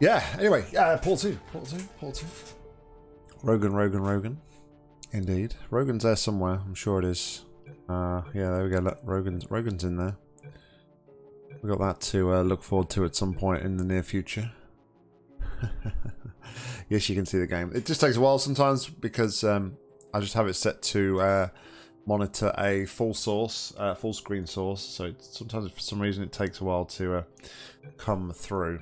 Yeah, anyway, yeah, Portal 2, Portal 2, Portal 2. Rogan, Rogan, Rogan. Indeed. Rogan's there somewhere, I'm sure it is. Uh, yeah, there we go, look, Rogan's, Rogan's in there. we got that to uh, look forward to at some point in the near future. yes, you can see the game. It just takes a while sometimes because um, I just have it set to uh, monitor a full source, uh, full screen source. So sometimes for some reason it takes a while to uh, come through.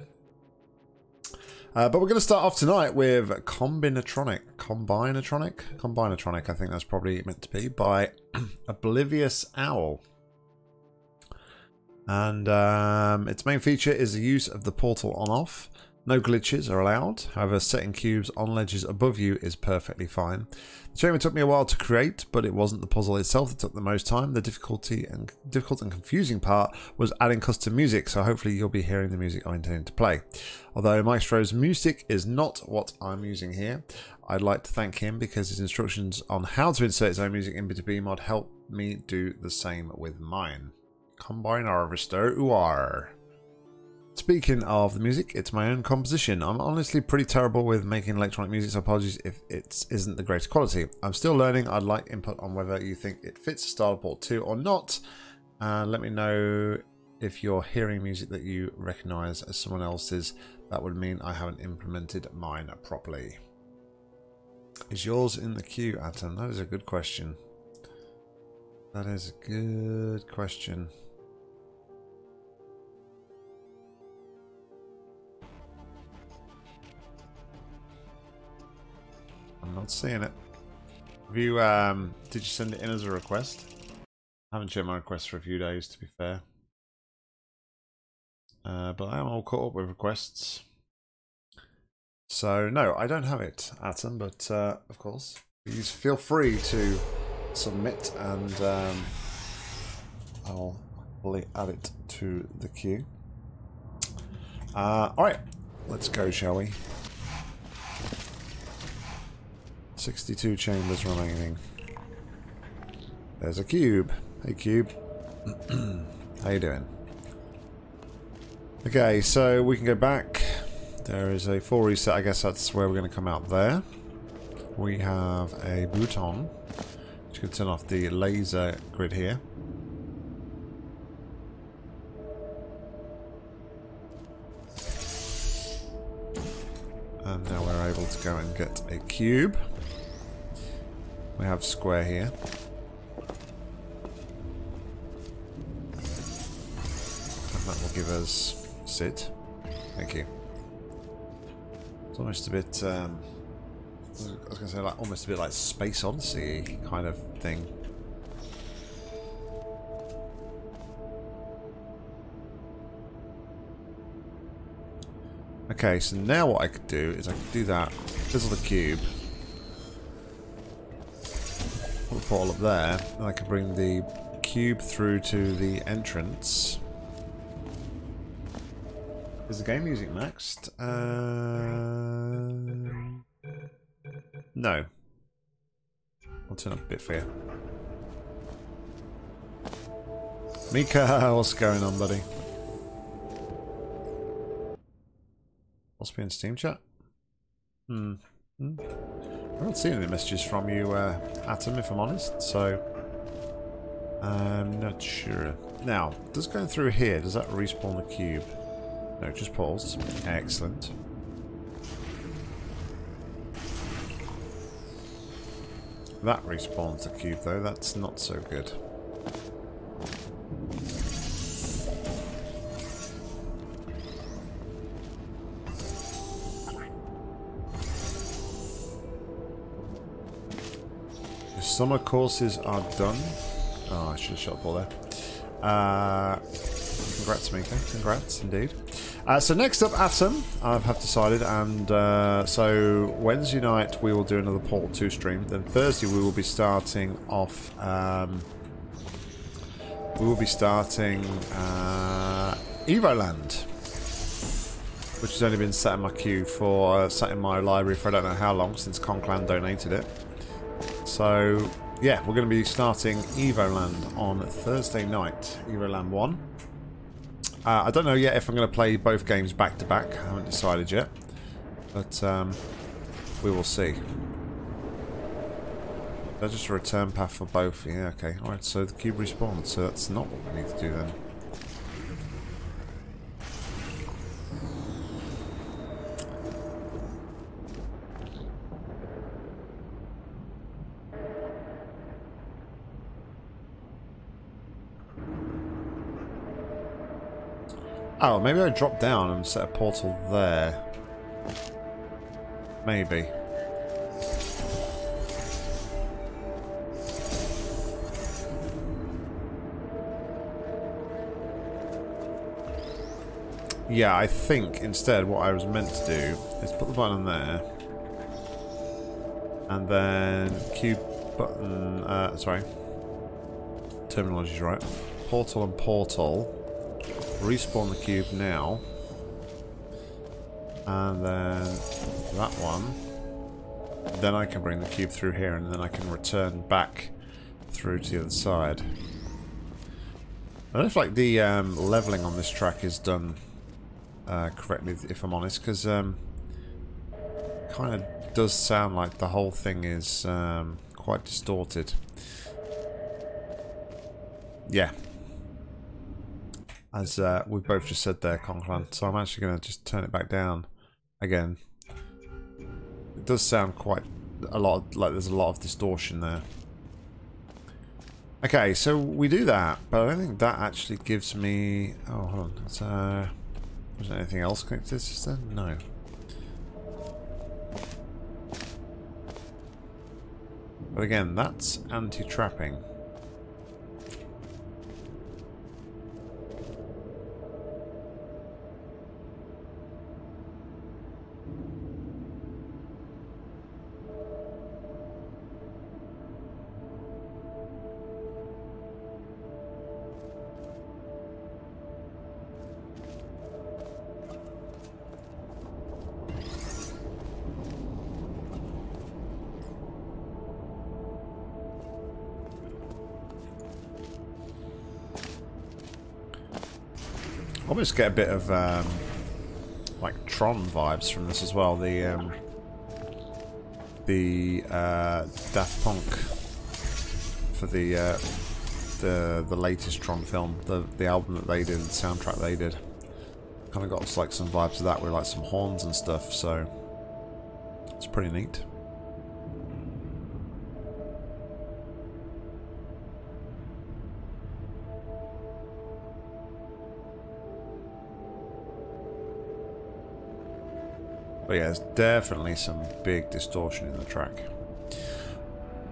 Uh, but we're going to start off tonight with Combinatronic. Combinatronic? Combinatronic, I think that's probably meant to be, by Oblivious Owl. And um, its main feature is the use of the portal on-off. No glitches are allowed, however setting cubes on ledges above you is perfectly fine. The chamber took me a while to create, but it wasn't the puzzle itself that took the most time. The difficulty and difficult and confusing part was adding custom music, so hopefully you'll be hearing the music I'm intending to play. Although Maestro's music is not what I'm using here, I'd like to thank him because his instructions on how to insert his own music in B2B mod helped me do the same with mine. Combine Harvester Uar. Speaking of the music, it's my own composition. I'm honestly pretty terrible with making electronic music, so apologies if it isn't the greatest quality. I'm still learning. I'd like input on whether you think it fits the style Port 2 or not. Uh, let me know if you're hearing music that you recognize as someone else's. That would mean I haven't implemented mine properly. Is yours in the queue, Atom? That is a good question. That is a good question. I'm not seeing it. Have you, um, did you send it in as a request? I haven't checked my request for a few days, to be fair. Uh, but I am all caught up with requests. So, no, I don't have it, Atom, but uh, of course, please feel free to submit and um, I'll fully add it to the queue. Uh, Alright, let's go, shall we? 62 chambers remaining. There's a cube. Hey, cube. How you doing? Okay, so we can go back. There is a full reset. I guess that's where we're going to come out there. We have a button. Which can turn off the laser grid here. And now we're able to go and get a cube. We have square here. And that will give us sit. Thank you. It's almost a bit, um, I was going to say like almost a bit like Space Odyssey kind of thing. Okay, so now what I could do is I could do that, fizzle the cube, portal up there, I can bring the cube through to the entrance. Is the game music maxed? Uh, no. I'll turn up a bit for you. Mika, what's going on, buddy? Must be in Steam chat. Hmm. hmm. I haven't seen any messages from you, uh, Atom, if I'm honest, so I'm not sure. Now, does going through here, does that respawn the cube? No, just pause. Excellent. That respawns the cube, though. That's not so good. Summer courses are done. Oh, I should have shot the ball there. Uh, congrats, Mika. Congrats, indeed. Uh, so next up, Atom, I have decided, and uh, so Wednesday night we will do another Portal 2 stream. Then Thursday we will be starting off. Um, we will be starting uh, Evoland, which has only been set in my queue for uh, set in my library for I don't know how long since Conclan donated it. So yeah, we're going to be starting Evoland on Thursday night, Evoland 1. Uh, I don't know yet if I'm going to play both games back to back. I haven't decided yet. But um, we will see. That's just a return path for both. Yeah, okay. Alright, so the cube respawned. So that's not what we need to do then. Oh, maybe I drop down and set a portal there. Maybe. Yeah, I think instead what I was meant to do is put the button there. And then cube button, uh, sorry. Terminology's right. Portal and portal. Respawn the cube now. And then that one. Then I can bring the cube through here and then I can return back through to the other side. I don't know if like the um, leveling on this track is done uh, correctly, if I'm honest, because um, kind of does sound like the whole thing is um, quite distorted. Yeah. As uh, we've both just said there, Conklin. So I'm actually going to just turn it back down again. It does sound quite a lot, of, like there's a lot of distortion there. Okay, so we do that, but I don't think that actually gives me... Oh, hold on. Uh, was there anything else connected to this then? No. But again, that's anti-trapping. Almost get a bit of um, like Tron vibes from this as well. The um, the uh, Daft Punk for the uh, the the latest Tron film, the the album that they did, the soundtrack they did, kind of got like some vibes of that with like some horns and stuff. So it's pretty neat. But yeah, there's definitely some big distortion in the track.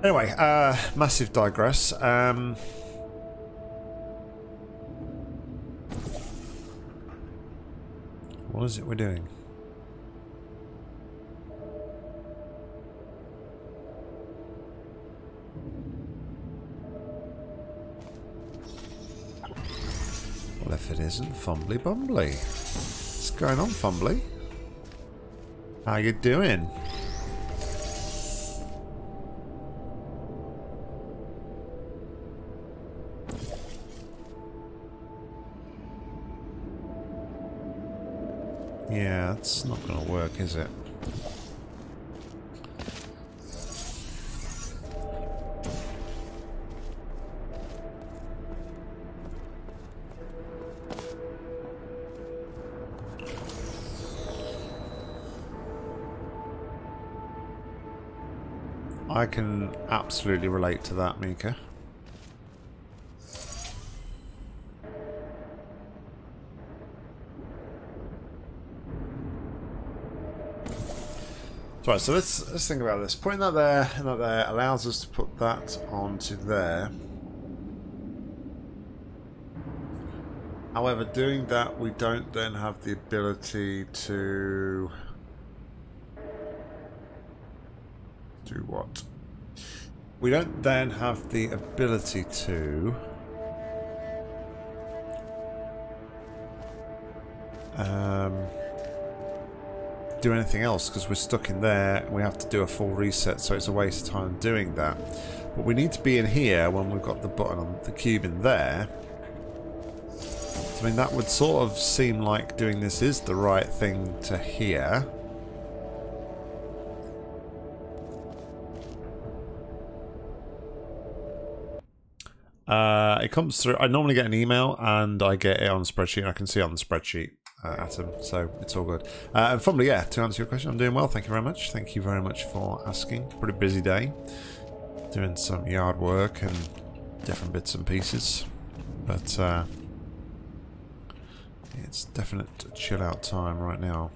Anyway, uh, massive digress. Um, what is it we're doing? Well, if it isn't Fumbly Bumbly. What's going on, Fumbly? How you doing? Yeah, that's not going to work, is it? Can absolutely relate to that, Mika. Right, so let's let's think about this. Putting that there and that there allows us to put that onto there. However, doing that, we don't then have the ability to Do what? We don't then have the ability to... Um, do anything else because we're stuck in there. We have to do a full reset so it's a waste of time doing that. But we need to be in here when we've got the button on the cube in there. I mean, that would sort of seem like doing this is the right thing to hear. It comes through. I normally get an email and I get it on spreadsheet. I can see on the spreadsheet, uh, Atom, so it's all good. Uh, and finally, yeah, to answer your question, I'm doing well. Thank you very much. Thank you very much for asking. Pretty busy day. Doing some yard work and different bits and pieces. But uh, it's definite chill out time right now.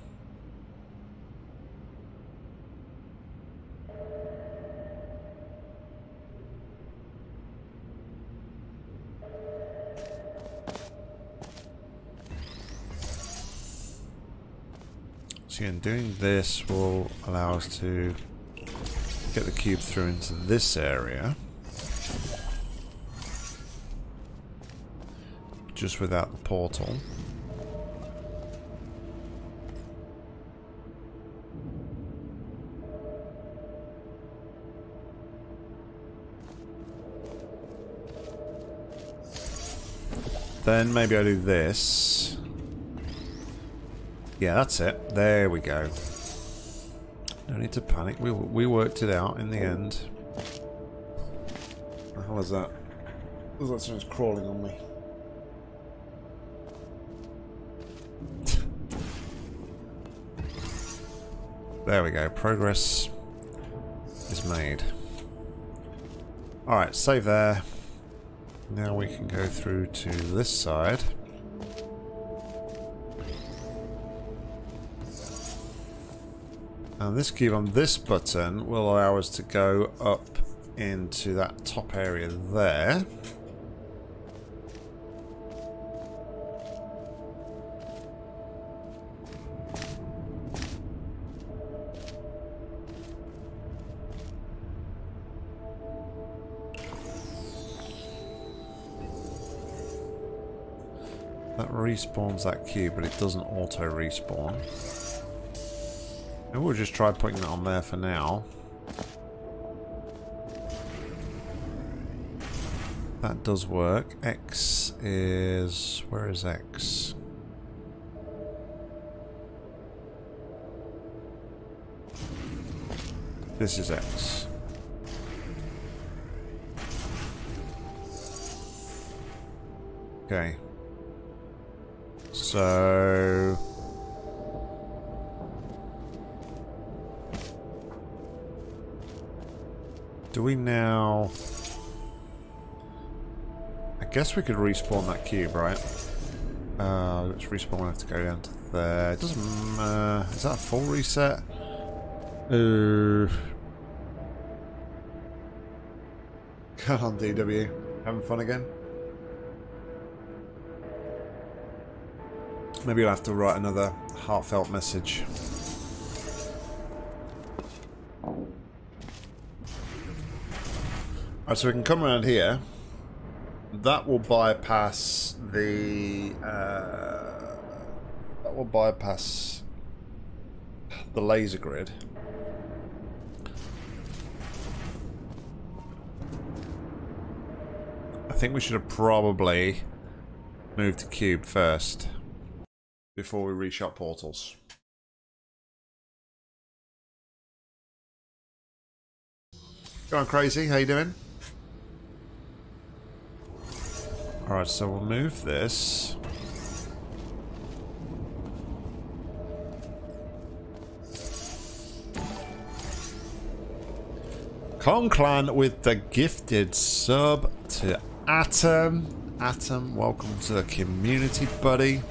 In doing this will allow us to get the cube through into this area. Just without the portal. Then maybe I do this. Yeah, that's it. There we go. No need to panic. We, we worked it out in the end. The hell is that? Like someone's crawling on me. there we go. Progress is made. Alright, save there. Now we can go through to this side. And this cube on this button will allow us to go up into that top area there. That respawns that cube, but it doesn't auto Maybe we'll just try putting that on there for now. That does work. X is... Where is X? This is X. Okay. So... Do we now... I guess we could respawn that cube, right? Uh, let's respawn, we have to go down to there. It doesn't... Uh, is that a full reset? Uh... Come on, DW. Having fun again? Maybe I'll have to write another heartfelt message. Right, so we can come around here. That will bypass the... Uh, that will bypass the laser grid. I think we should have probably moved to cube first before we reshot portals. Going crazy, how you doing? Alright, so we'll move this. Conclan with the gifted sub to Atom. Atom, welcome to the community, buddy.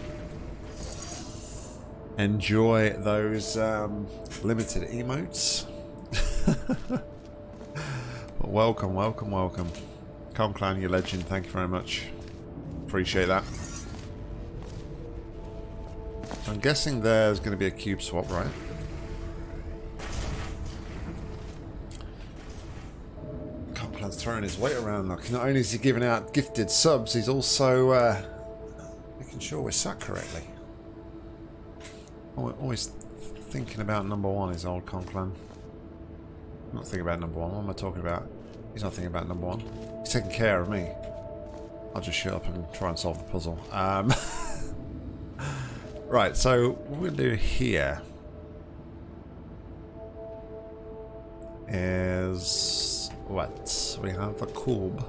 Enjoy those um, limited emotes. welcome, welcome, welcome. Conclan, you legend. Thank you very much. Appreciate that. I'm guessing there's going to be a cube swap, right? Complan's throwing his weight around. Like, not only is he giving out gifted subs, he's also uh, making sure we're sat correctly. Always thinking about number one is old Conclan. Not thinking about number one. What am I talking about? He's not thinking about number one. He's taking care of me. I'll just shut up and try and solve the puzzle. Um, Right, so what to do here is what? We have a cube.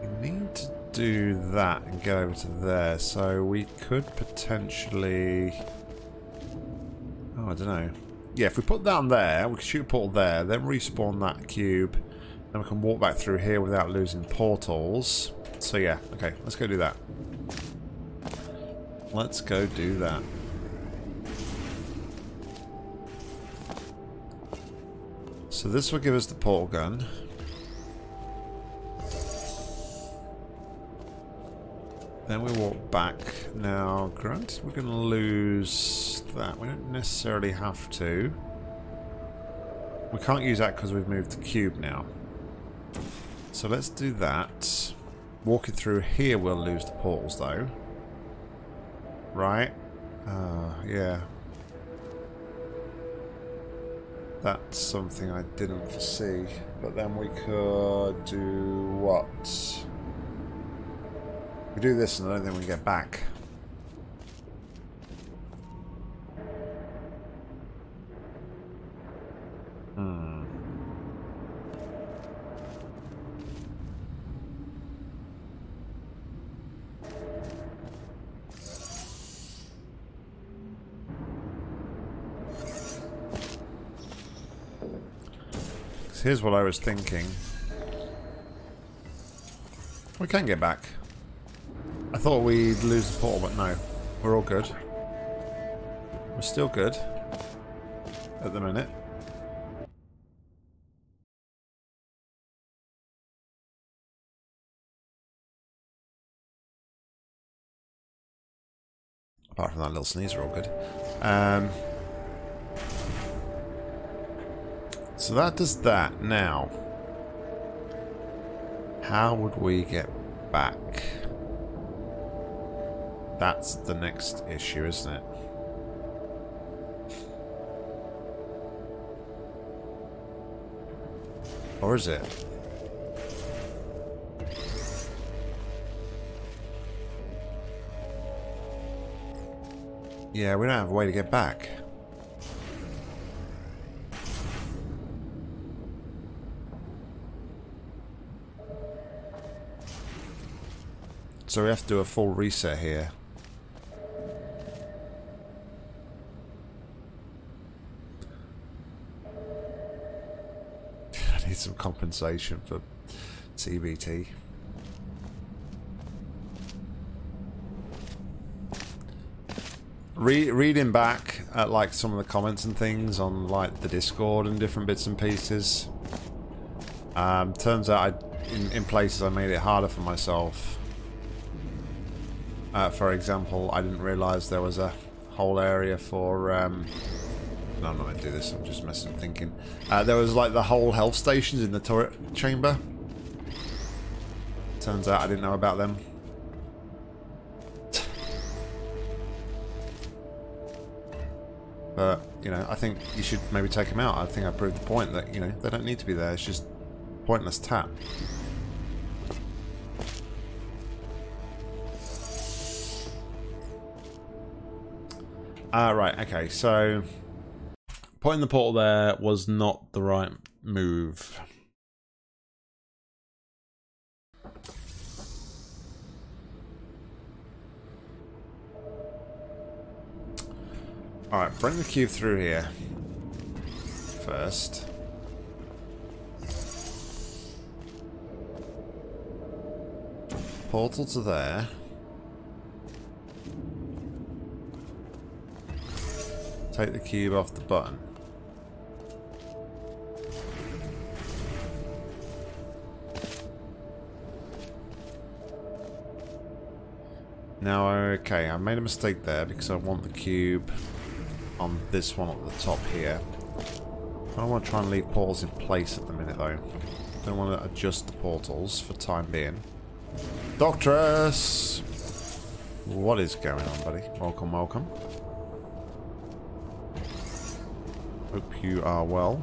We need to do that and get over to there, so we could potentially... Oh, I don't know. Yeah, if we put that on there, we can shoot a portal there, then respawn that cube, then we can walk back through here without losing portals. So yeah, okay, let's go do that. Let's go do that. So this will give us the portal gun. Then we walk back. Now, granted, we're going to lose that. We don't necessarily have to. We can't use that because we've moved the cube now. So let's do that. Walking through here we'll lose the portals though. Right? Uh, yeah. That's something I didn't foresee. But then we could do what? We do this and think we get back. Hmm. Here's what I was thinking. We can get back. I thought we'd lose the portal, but no. We're all good. We're still good. At the minute. Apart from that little sneeze, we're all good. Um, So that does that. Now, how would we get back? That's the next issue, isn't it? Or is it? Yeah, we don't have a way to get back. So we have to do a full reset here. I need some compensation for CBT. Re reading back at like some of the comments and things on like the Discord and different bits and pieces. Um, turns out I, in, in places I made it harder for myself uh, for example, I didn't realise there was a whole area for... Um, no, I'm not going to do this, I'm just messing thinking. Uh, there was like the whole health stations in the turret chamber. Turns out I didn't know about them. But, you know, I think you should maybe take them out. I think I proved the point that, you know, they don't need to be there. It's just pointless tap. Ah, right, okay, so putting the portal there was not the right move. Alright, bring the cube through here first. Portal to there. Take the cube off the button. Now, okay, I made a mistake there because I want the cube on this one at the top here. I want to try and leave portals in place at the minute though. Don't want to adjust the portals for time being. Doctress! What is going on, buddy? Welcome, welcome. Hope you are well.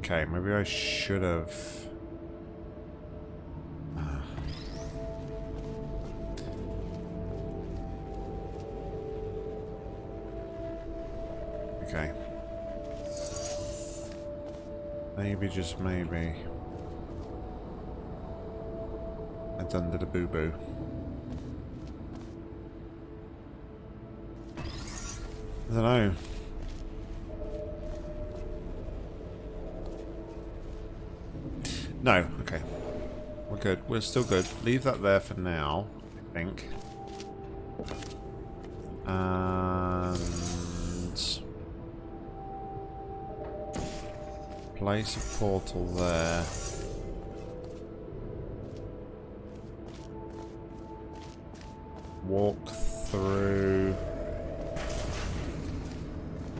Okay, maybe I should have... Maybe, just maybe. I done did a boo-boo. I don't know. No, okay. We're good. We're still good. Leave that there for now, I think. And... Place a portal there. Walk through...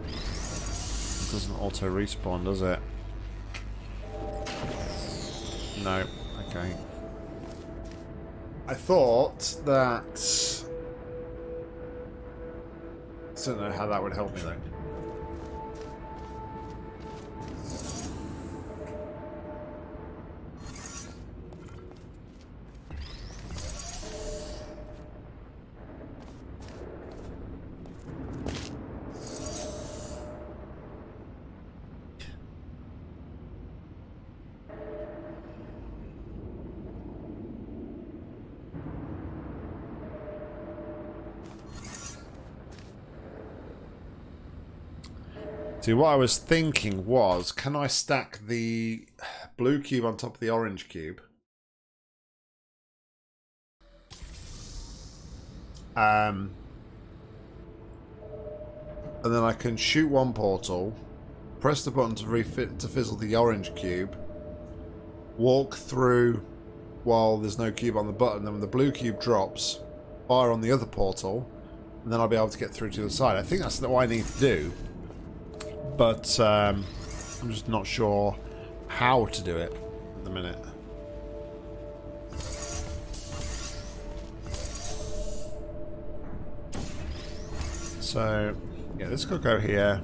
It doesn't auto respawn, does it? No. Okay. I thought that... I don't know how that would help me though. See, what I was thinking was, can I stack the blue cube on top of the orange cube? Um, and then I can shoot one portal, press the button to refit to fizzle the orange cube, walk through while there's no cube on the button, then when the blue cube drops, fire on the other portal, and then I'll be able to get through to the side. I think that's what I need to do but um, I'm just not sure how to do it at the minute. So, yeah, this could go here.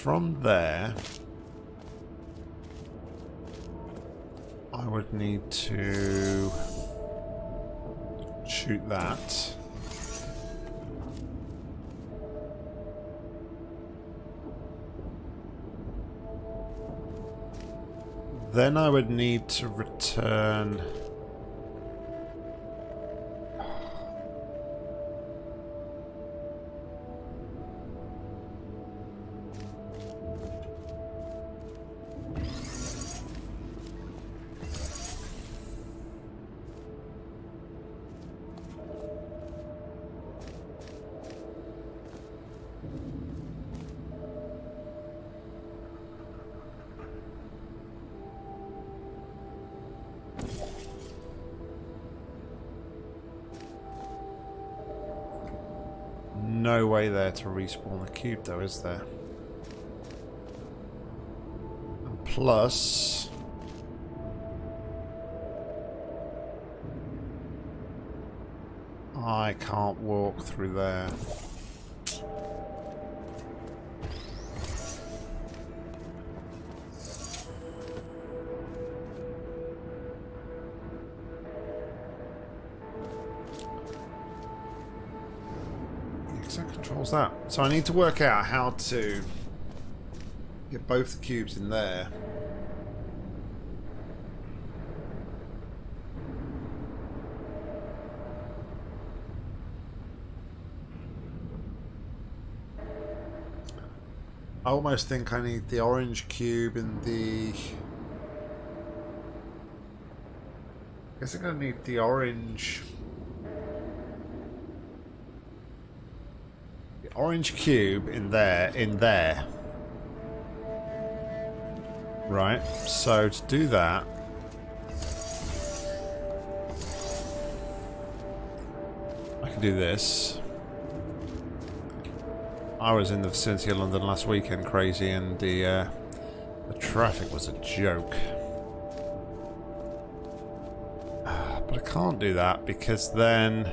From there, I would need to shoot that. Then I would need to return... there to respawn the cube though, is there? And plus... I can't walk through there. So I need to work out how to get both the cubes in there. I almost think I need the orange cube in the... I guess I'm going to need the orange... orange cube in there, in there. Right, so to do that... I can do this. I was in the vicinity of London last weekend, crazy, and the uh, the traffic was a joke. But I can't do that because then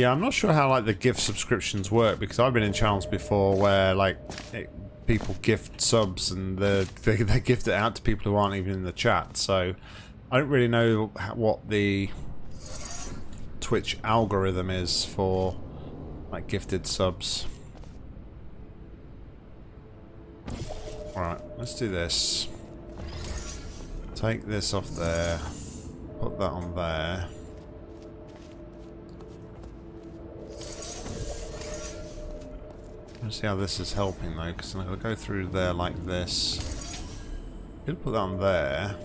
Yeah, I'm not sure how like the gift subscriptions work because I've been in channels before where like it, people gift subs and they they gift it out to people who aren't even in the chat. So I don't really know what the Twitch algorithm is for like gifted subs. Alright, let's do this. Take this off there. Put that on there. Let's see how this is helping though, because I'm going to go through there like this. Gonna put that on there.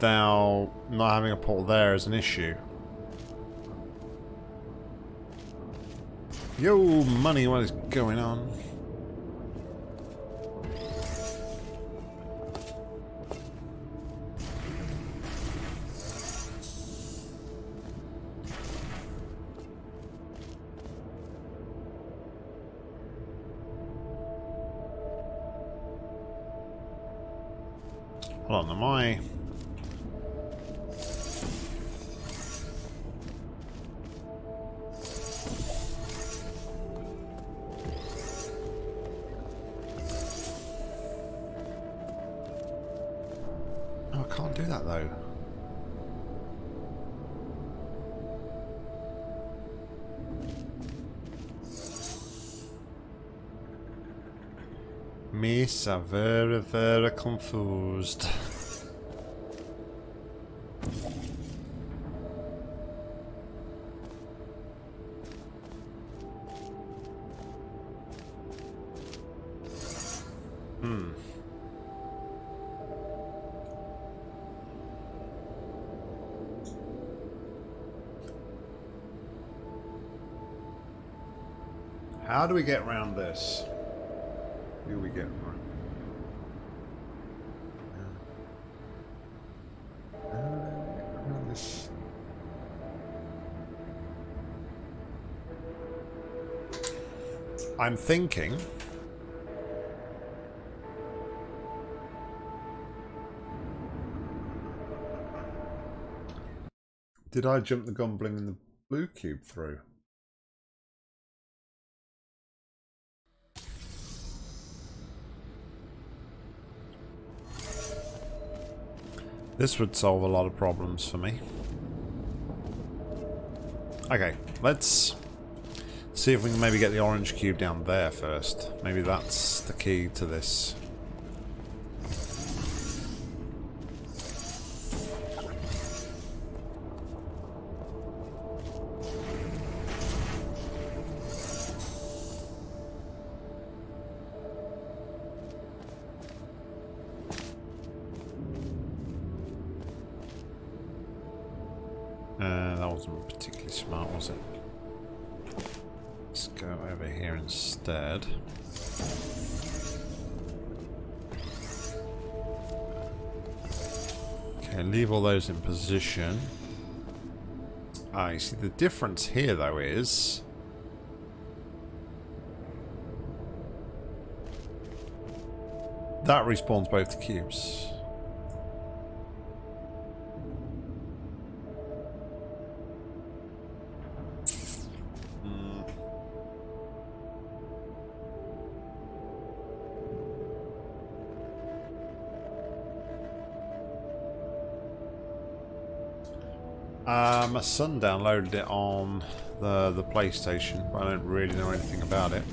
Now, not having a portal there is an issue. Yo, money, what is going on? Hold on, am I... very, very confused. I'm thinking... Did I jump the goblin in the blue cube through? This would solve a lot of problems for me. Okay, let's See if we can maybe get the orange cube down there first. Maybe that's the key to this. Go over here instead. Okay, leave all those in position. Ah, you see the difference here though is... That respawns both cubes. My son downloaded it on the, the PlayStation, but I don't really know anything about it.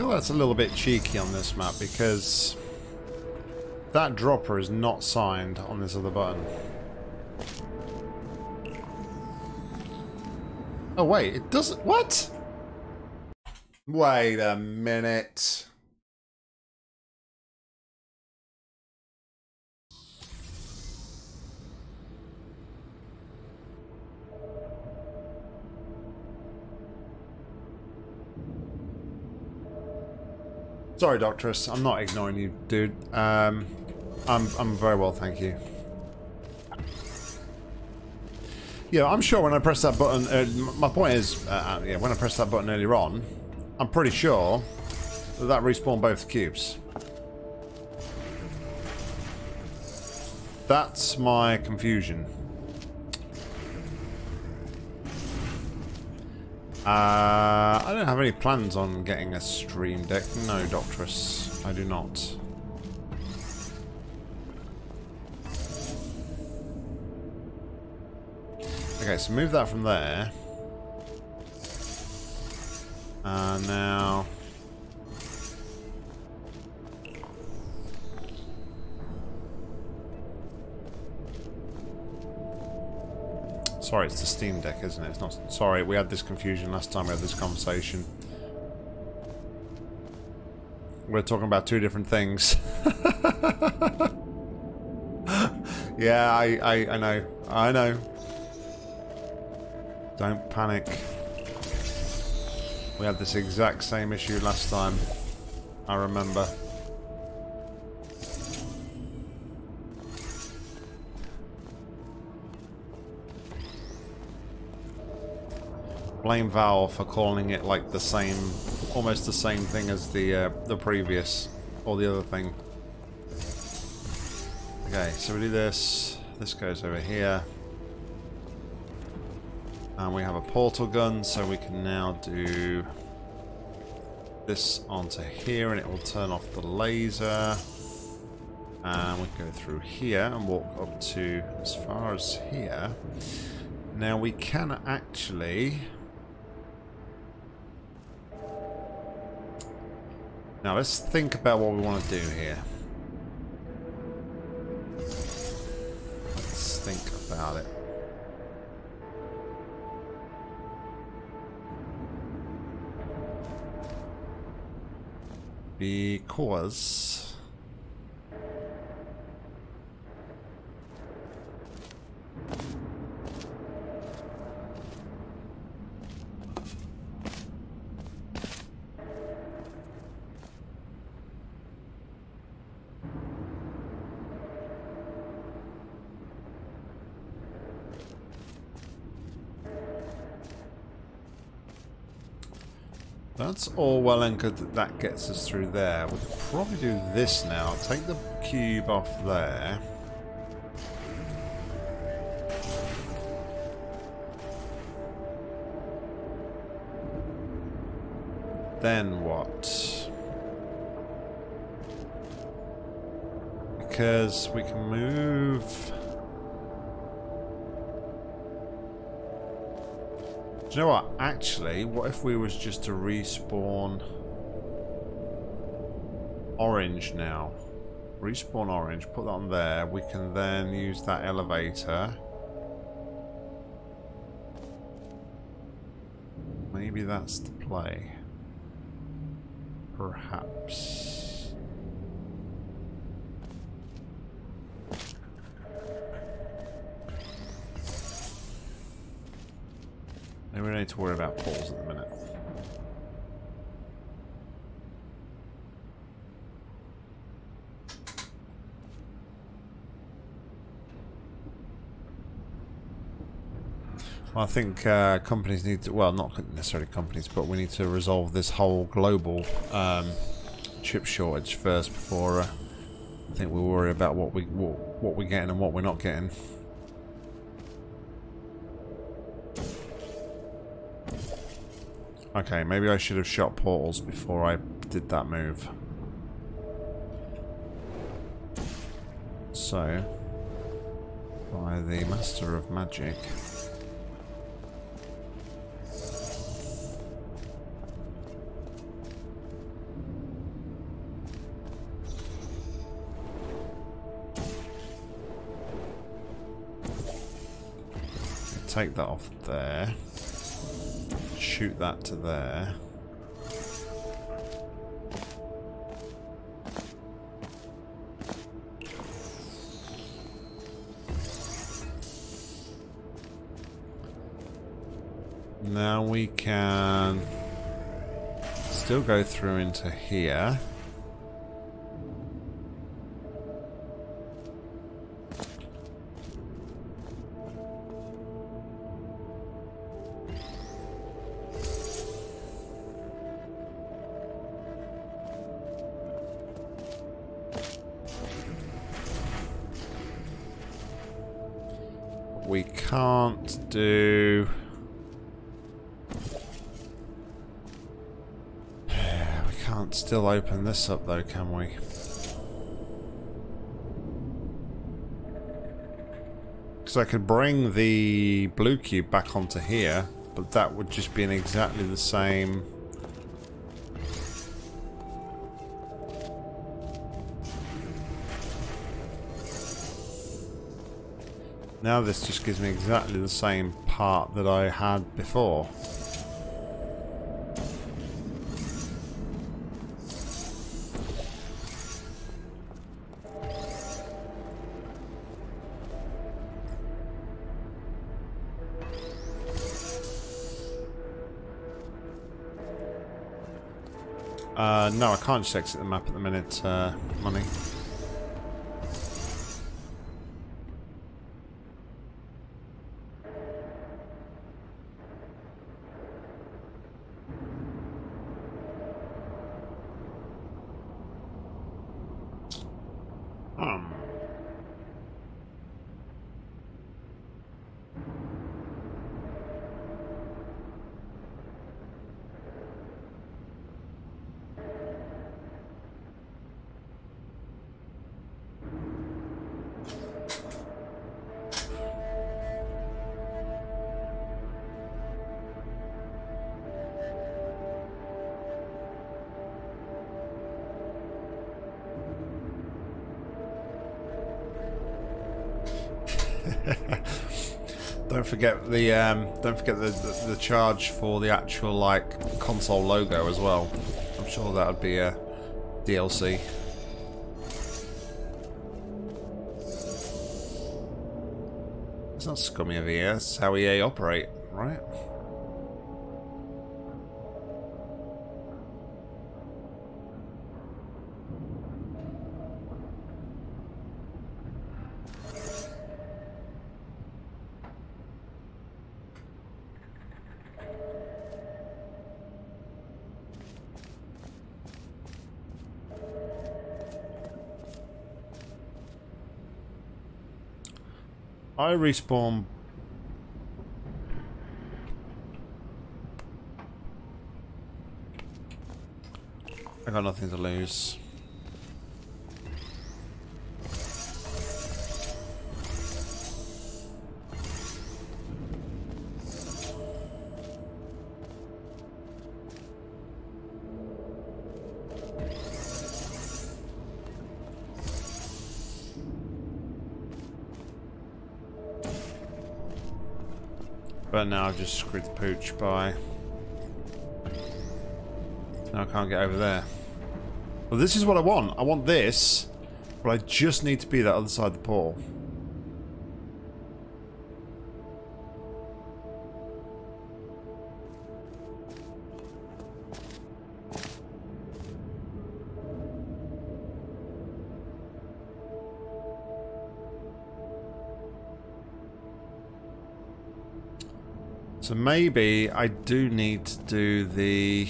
Feel that's a little bit cheeky on this map because that dropper is not signed on this other button. Oh wait, it doesn't... What? Wait a minute. Sorry, Doctress. I'm not ignoring you, dude. Um, I'm I'm very well, thank you. Yeah, I'm sure when I press that button, uh, my point is, uh, uh, yeah, when I press that button earlier on, I'm pretty sure that that respawned both cubes. That's my confusion. Uh, I don't have any plans on getting a stream deck. No, Doctress. I do not. Okay, so move that from there. And uh, now... Sorry, it's the Steam Deck, isn't it? It's not. Sorry, we had this confusion last time we had this conversation. We're talking about two different things. yeah, I, I, I know. I know. Don't panic. We had this exact same issue last time. I remember. Blame Valve for calling it like the same, almost the same thing as the uh, the previous or the other thing. Okay, so we do this. This goes over here. And we have a portal gun, so we can now do this onto here and it will turn off the laser. And we go through here and walk up to as far as here. Now we can actually Now let's think about what we want to do here. Let's think about it. Because All well and good that that gets us through there. We could probably do this now. Take the cube off there. Then what? Because we can move... Do you know what? Actually, what if we was just to respawn orange now? Respawn orange, put that on there. We can then use that elevator. Maybe that's the play. Perhaps. To worry about poles at the minute. Well, I think uh, companies need to, well, not necessarily companies, but we need to resolve this whole global um, chip shortage first before uh, I think we worry about what, we, what, what we're getting and what we're not getting. Okay, maybe I should have shot portals before I did that move. So, by the Master of Magic... Take that off there. Shoot that to there. Now we can still go through into here. Open this up though, can we? Because I could bring the blue cube back onto here, but that would just be in exactly the same... Now this just gives me exactly the same part that I had before. Can't just exit the map at the minute, uh, money. Don't forget the um, don't forget the, the, the charge for the actual like console logo as well. I'm sure that would be a DLC. It's not scummy of EA. That's how EA operate, right? I respawn I got nothing to lose. But now I've just screwed the pooch by... Now I can't get over there. Well, this is what I want. I want this, but I just need to be that other side of the portal. So maybe I do need to do the...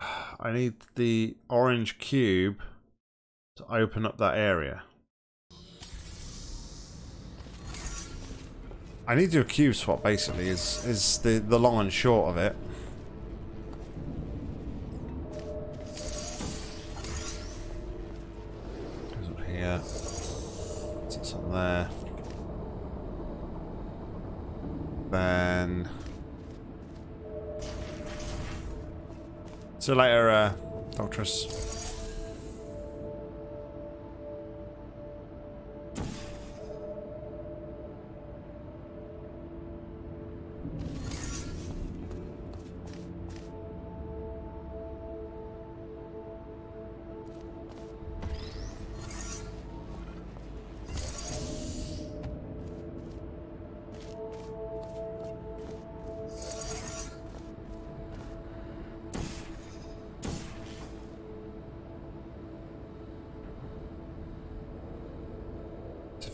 I need the orange cube to open up that area. I need to do a cube swap basically is is the, the long and short of it. See you later, uh, Doctress.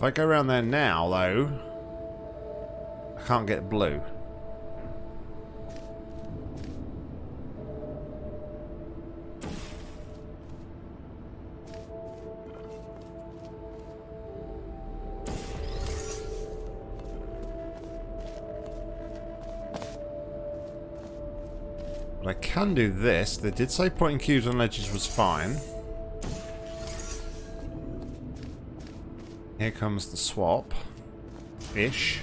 I go around there now, though, I can't get blue. But I can do this. They did say putting cubes on ledges was fine. Here comes the swap. Ish.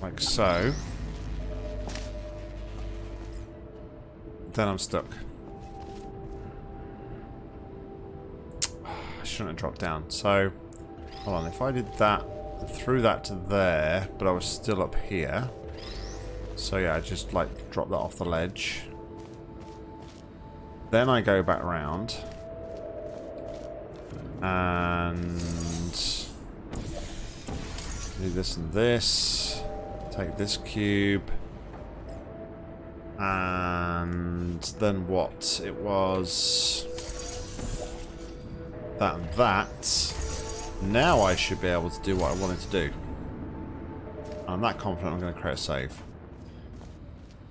Like so. Then I'm stuck. I shouldn't have dropped down. So, hold on. If I did that, threw that to there, but I was still up here. So yeah, I just like drop that off the ledge. Then I go back around. And do this and this. Take this cube. And then what? It was that and that. Now I should be able to do what I wanted to do. I'm that confident I'm going to create a save.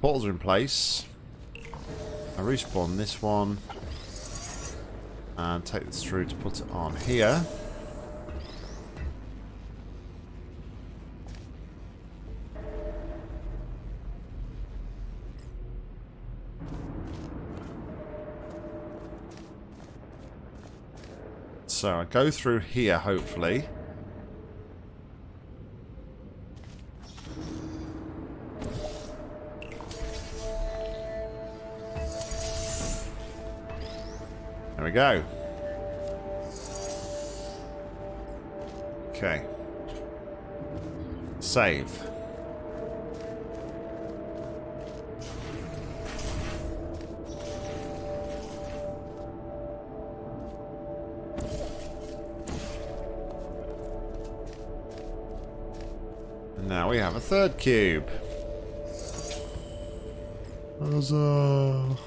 Portals are in place. I respawn this one. And take this through to put it on here. So I go through here, hopefully. There we go. Okay. Save. And now we have a third cube. Huzzah.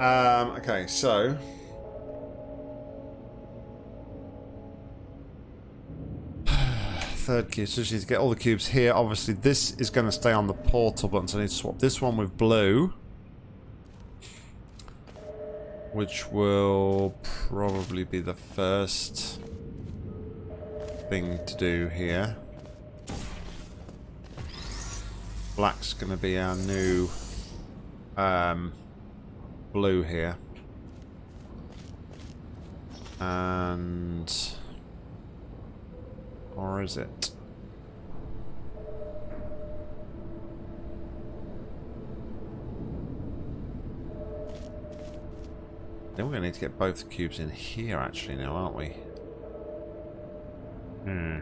Um, okay, so... Third cube, so to get all the cubes here. Obviously, this is going to stay on the portal button, so I need to swap this one with blue. Which will probably be the first thing to do here. Black's going to be our new um, blue here. And... Or is it? Then we're going to need to get both cubes in here actually now, aren't we? Hmm.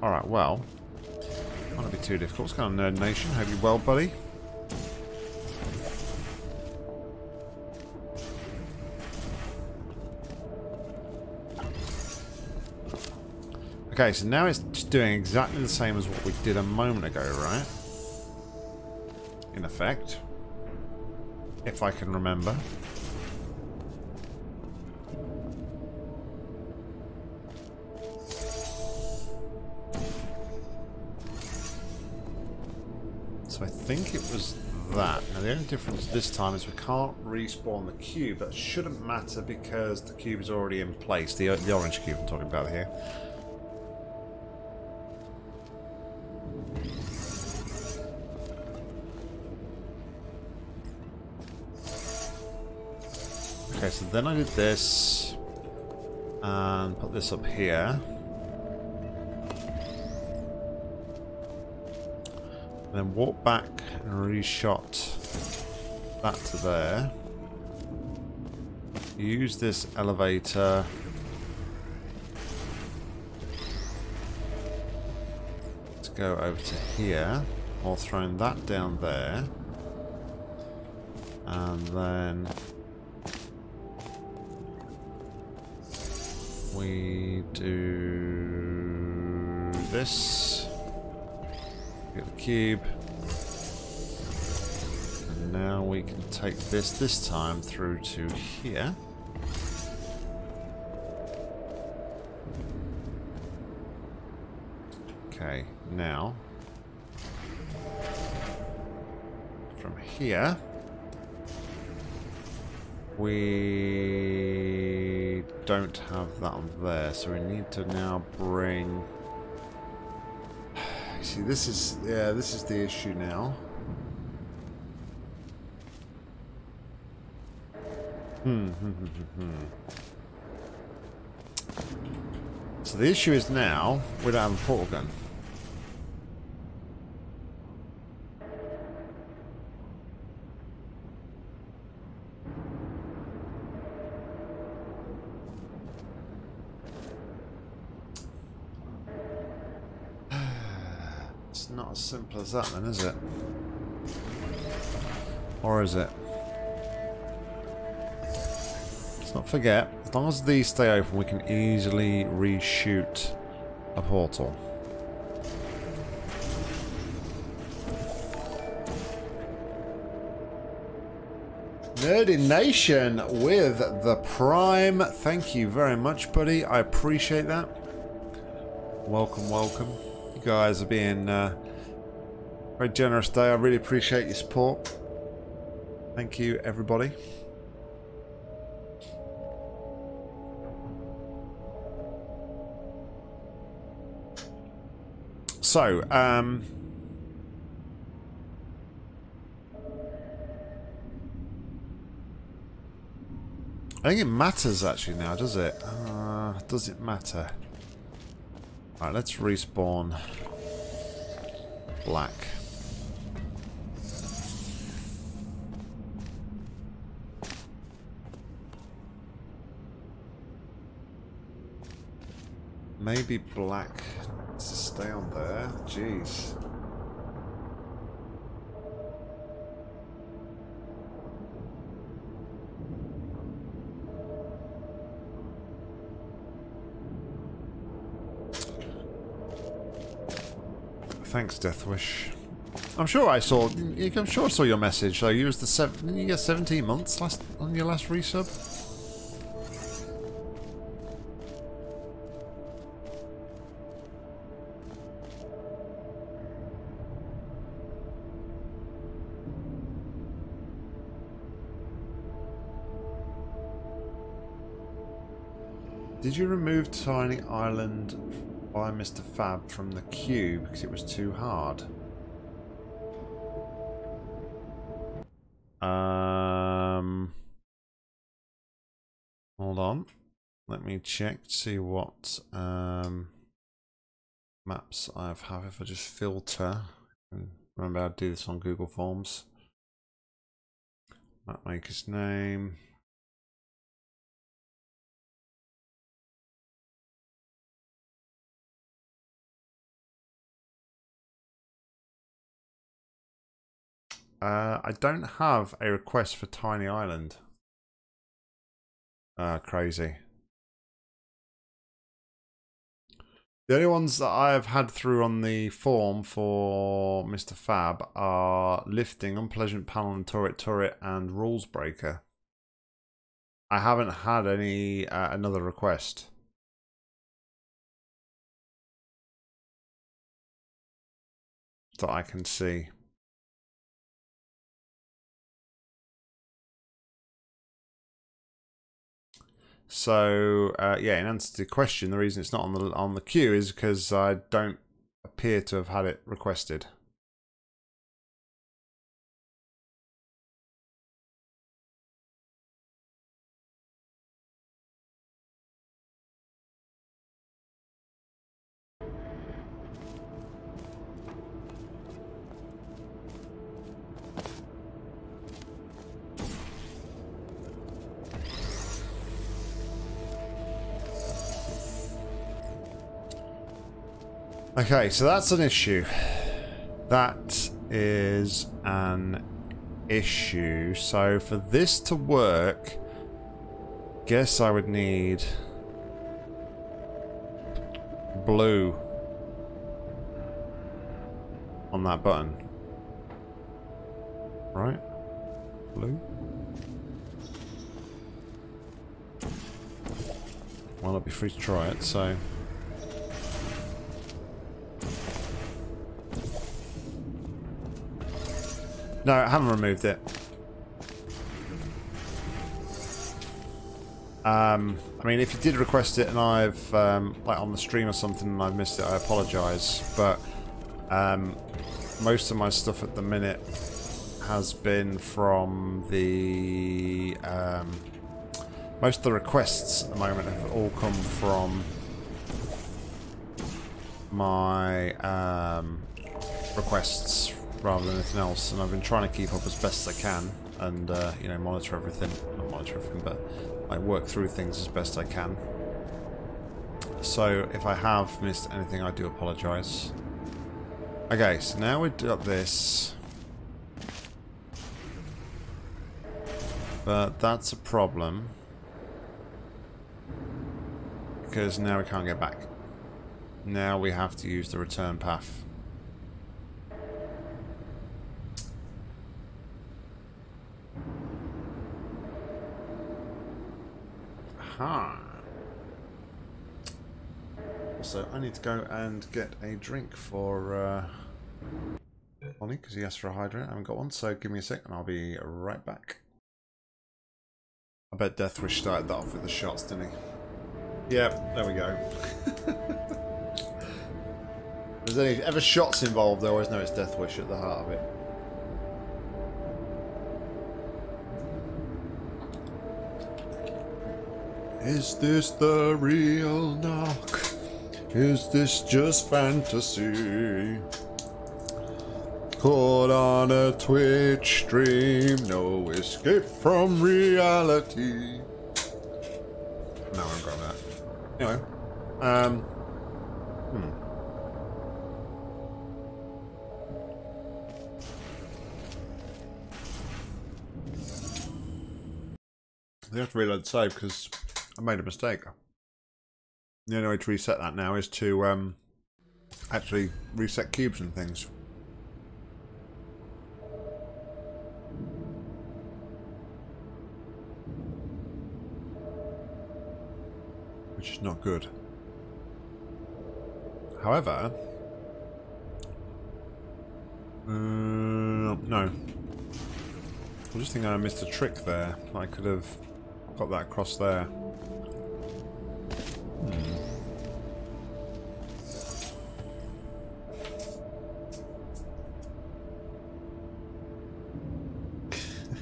Alright, well. Might not be too difficult. It's kind of Nerd Nation. Hope you're well, buddy. Okay, so now it's doing exactly the same as what we did a moment ago, right? In effect. If I can remember. So I think it was that. Now the only difference this time is we can't respawn the cube. That shouldn't matter because the cube is already in place. The, the orange cube I'm talking about here. So then I did this and put this up here. then walk back and reshot that to there. Use this elevator to go over to here while throwing that down there. And then we do this. Get the cube. And now we can take this this time through to here. Okay, now from here we don't have that on there, so we need to now bring See, this is yeah, this is the issue now. Hmm, hmm, hmm, hmm, hmm. So the issue is now we don't have a portal gun. It's not as simple as that then, is it? Or is it? Let's not forget, as long as these stay open, we can easily reshoot a portal. Nerdy Nation with the Prime. Thank you very much, buddy. I appreciate that. Welcome, welcome. You guys are being uh, very generous day. I really appreciate your support. Thank you, everybody. So, um, I think it matters actually now, does it? Uh, does it matter? Alright, let's respawn black. Maybe black to stay on there. Jeez. Thanks, Deathwish. I'm sure I saw. I'm sure I saw your message. You was the seven. You get 17 months last on your last resub. You remove Tiny Island by Mr. Fab from the queue because it was too hard? Um, hold on. Let me check to see what um, maps I have. If I just filter, remember to do this on Google Forms. Map maker's name. Uh, I don't have a request for Tiny Island. Uh, crazy. The only ones that I have had through on the form for Mr. Fab are Lifting, Unpleasant Panel and Turret Turret and Rules Breaker. I haven't had any uh, another request. That I can see. So uh, yeah, in answer to the question, the reason it's not on the on the queue is because I don't appear to have had it requested. Okay, so that's an issue. That is an issue. So for this to work, guess I would need blue on that button. Right? blue. Well, I'll be free to try it, so... No, I haven't removed it. Um, I mean, if you did request it and I've, um, like on the stream or something and I've missed it, I apologise. But um, most of my stuff at the minute has been from the... Um, most of the requests at the moment have all come from my um, requests rather than anything else, and I've been trying to keep up as best as I can and uh, you know monitor everything. Not monitor everything, but I work through things as best I can. So if I have missed anything, I do apologise. Okay, so now we've got this. But that's a problem. Because now we can't get back. Now we have to use the return path. Aha. Also, I need to go and get a drink for uh, because he asked for a hydrant. I haven't got one, so give me a sec and I'll be right back. I bet Deathwish started that off with the shots, didn't he? Yep, there we go. If there's any ever shots involved, I always know it's Deathwish at the heart of it. Is this the real Nock? Is this just fantasy? Caught on a Twitch stream, no escape from reality. No, I'm grabbing that. Anyway, um, hmm. You have to reload the save because I made a mistake. The only way to reset that now is to um, actually reset cubes and things. Which is not good. However, uh, no. I just think I missed a trick there. I could have got that across there. Hmm.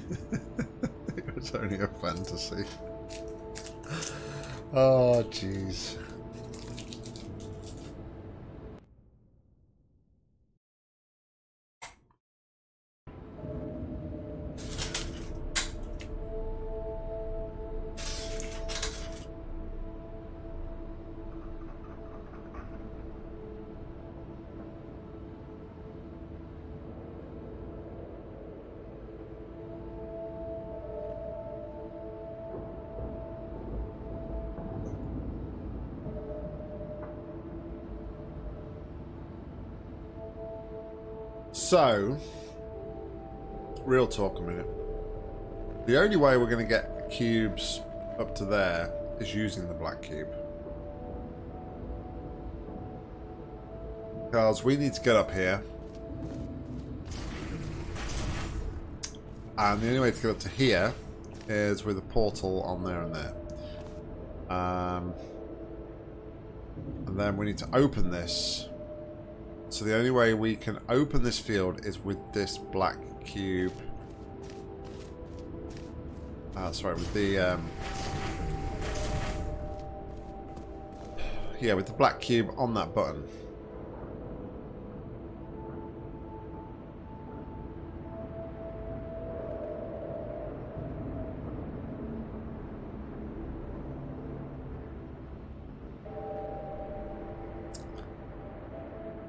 it was only a fantasy. Oh, jeez. The only way we're going to get cubes up to there is using the black cube. Because we need to get up here. And the only way to get up to here is with a portal on there and there. Um, and then we need to open this so the only way we can open this field is with this black cube. Ah, sorry, with the... Um, yeah, with the black cube on that button.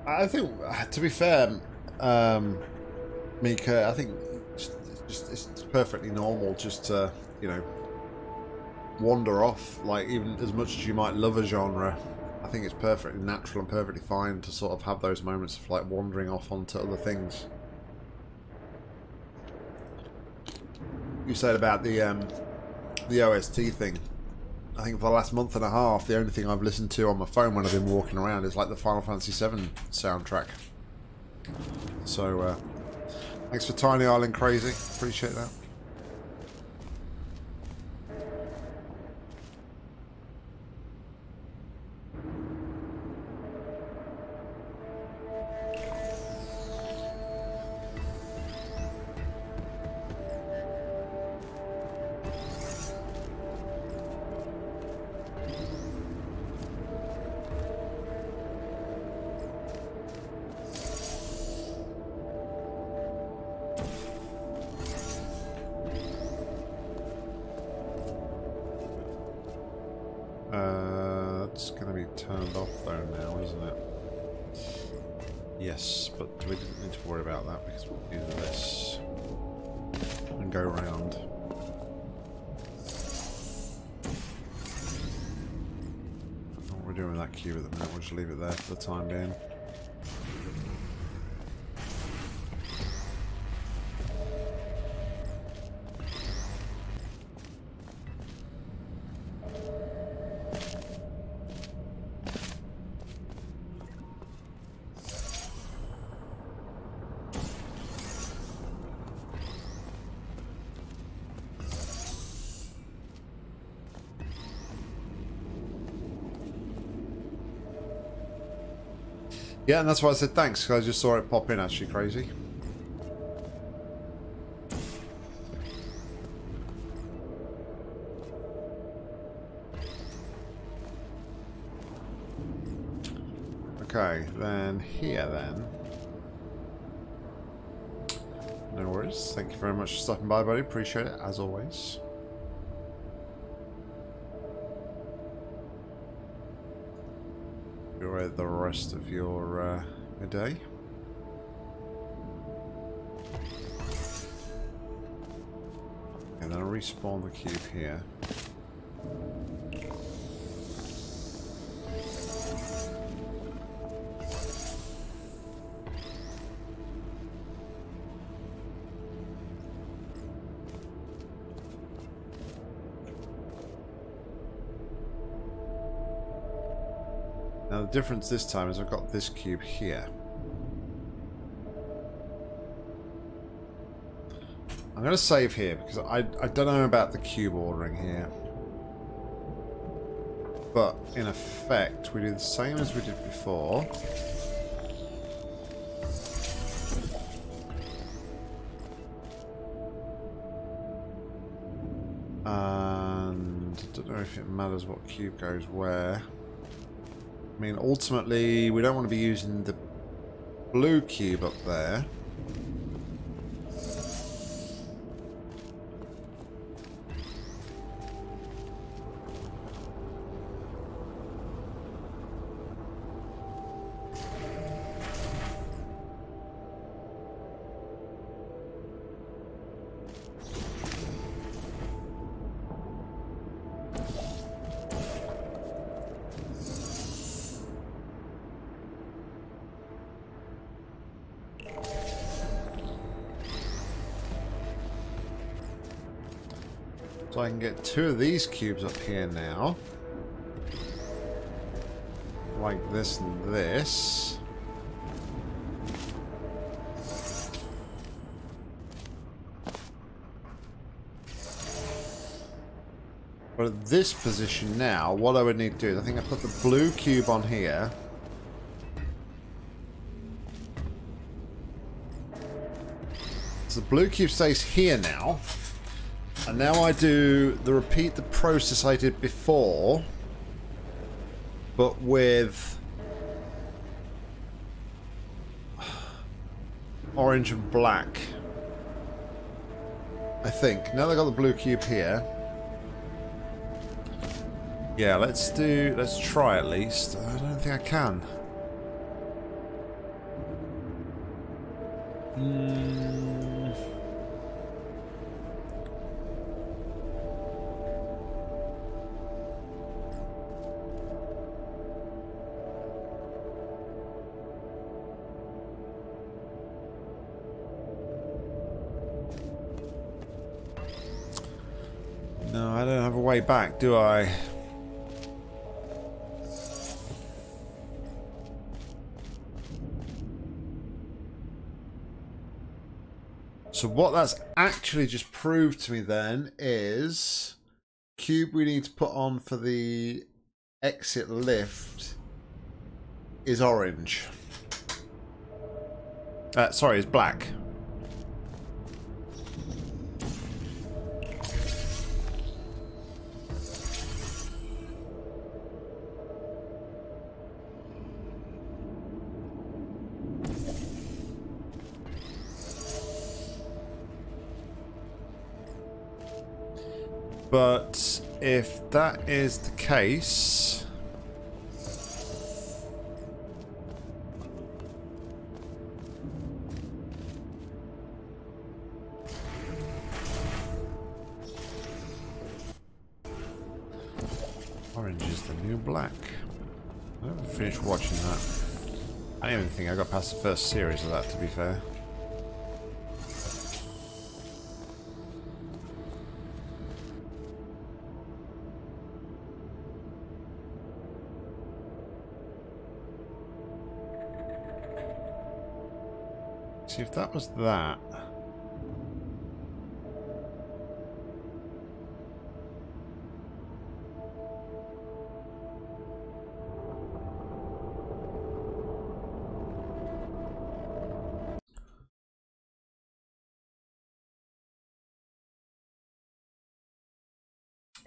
I think, to be fair, um, Mika, I think it's, just, it's perfectly normal just to, you know, wander off. Like, even as much as you might love a genre, I think it's perfectly natural and perfectly fine to sort of have those moments of, like, wandering off onto other things. you said about the um, the OST thing. I think for the last month and a half, the only thing I've listened to on my phone when I've been walking around is like the Final Fantasy VII soundtrack. So, uh, thanks for Tiny Island Crazy. Appreciate that. Yeah, and that's why I said thanks, because I just saw it pop in actually crazy. Okay, then here then. No worries. Thank you very much for stopping by, buddy. Appreciate it, as always. The rest of your, uh, day. And then respawn the cube here. Difference this time is I've got this cube here. I'm going to save here because I, I don't know about the cube ordering here. But in effect, we do the same as we did before. And I don't know if it matters what cube goes where. I mean, ultimately, we don't want to be using the blue cube up there. Two of these cubes up here now. Like this and this. But at this position now, what I would need to do is I think I put the blue cube on here. So the blue cube stays here now. Now I do the repeat the process I did before, but with orange and black. I think. Now I got the blue cube here. Yeah, let's do, let's try at least. I don't think I can. Way back, do I? So what that's actually just proved to me then is cube we need to put on for the exit lift is orange. Uh, sorry, it's black. Is the case... Orange is the new black. I haven't finished watching that. I don't even think I got past the first series of that, to be fair. See, if that was that...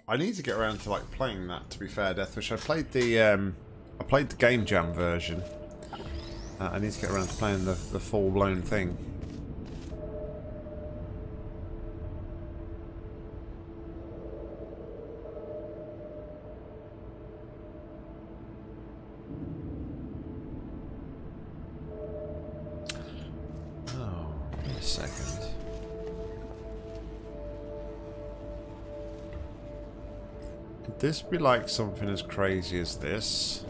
I need to get around to like playing that. To be fair, Deathwish, I played the um, I played the game jam version. Uh, I need to get around to playing the, the full-blown thing. Oh, this be like something as crazy as this?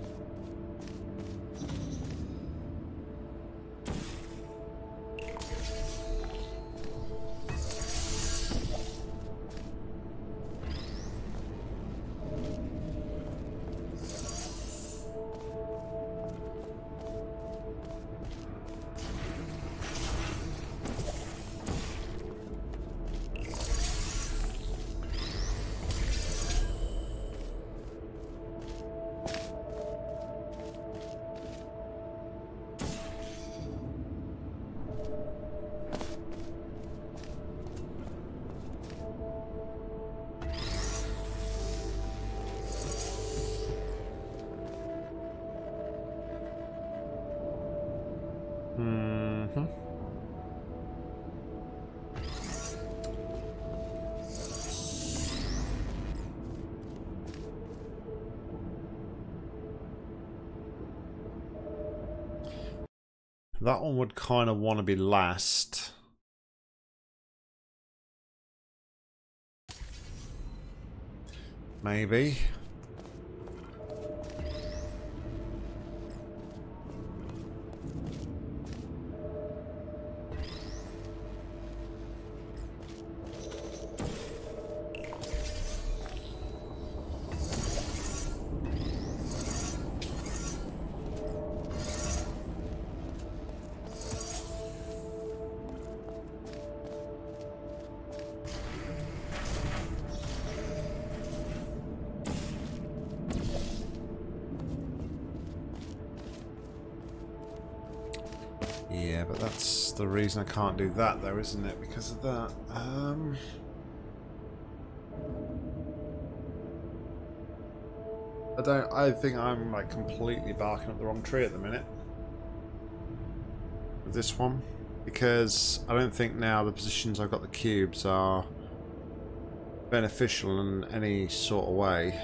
Kind of want to be last. Maybe. Reason I can't do that though, isn't it? Because of that. Um... I don't I think I'm like completely barking up the wrong tree at the minute. With this one. Because I don't think now the positions I've got the cubes are beneficial in any sort of way.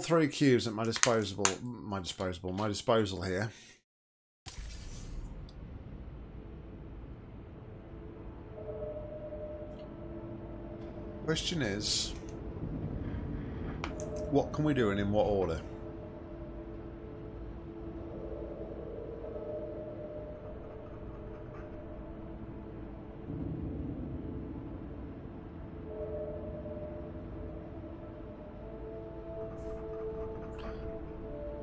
Three cubes at my disposable, my disposable, my disposal here. Question is, what can we do and in what order?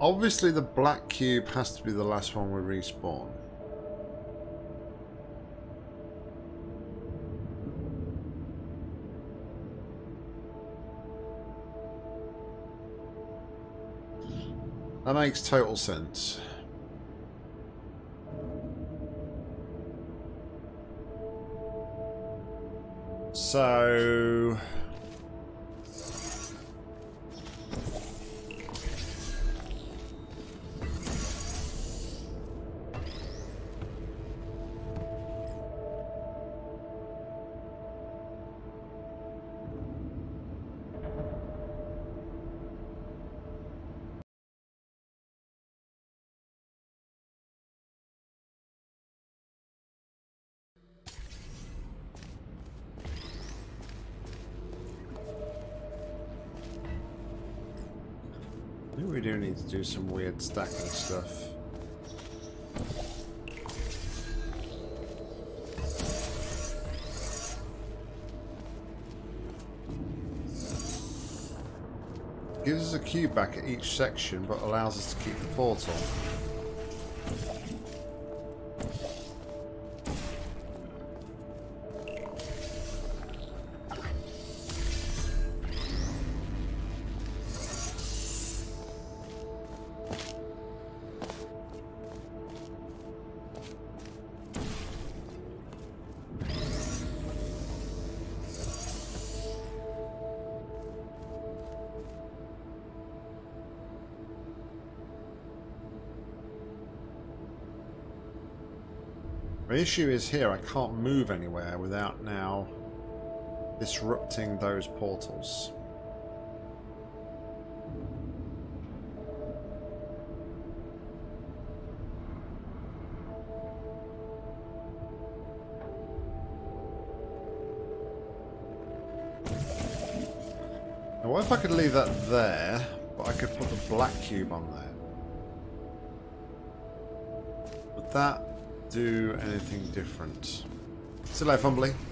Obviously the black cube has to be the last one we respawn. That makes total sense. So... some weird stacking stuff. Gives us a cube back at each section, but allows us to keep the portal. The issue is here, I can't move anywhere without now disrupting those portals. Now what if I could leave that there, but I could put the black cube on there? Would that do anything different. Life humbly. Okay,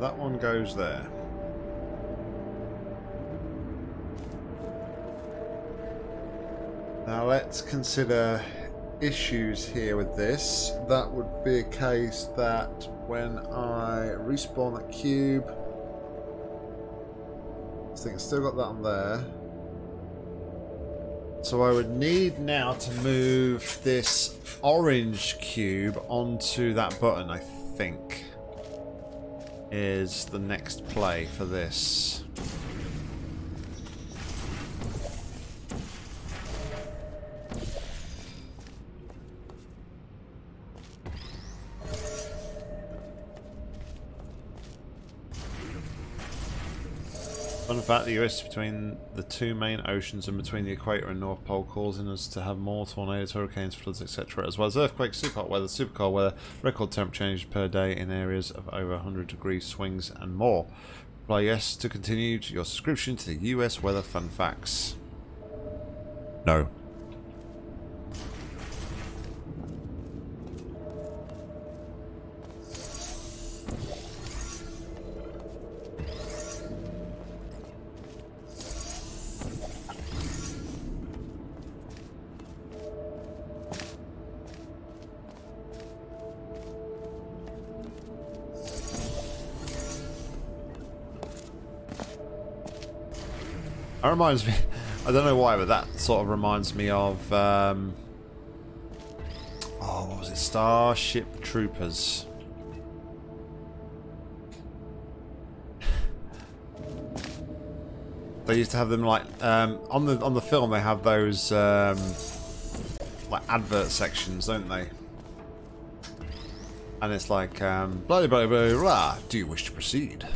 That one goes there. Now let's consider issues here with this. That would be a case that when I respawn that cube, I think I've still got that on there. So I would need now to move this orange cube onto that button, I think. Is the next play for this. Fact, the US between the two main oceans and between the equator and North Pole, causing us to have more tornadoes, hurricanes, floods, etc. As well as earthquakes, super hot weather, super cold weather, record temperature changes per day in areas of over 100 degree swings and more. Reply yes to continue your subscription to the US Weather Fun Facts. No. Reminds me, I don't know why, but that sort of reminds me of, um, oh, what was it? Starship Troopers. they used to have them like um, on the on the film. They have those um, like advert sections, don't they? And it's like um, blah blah blah blah. Do you wish to proceed?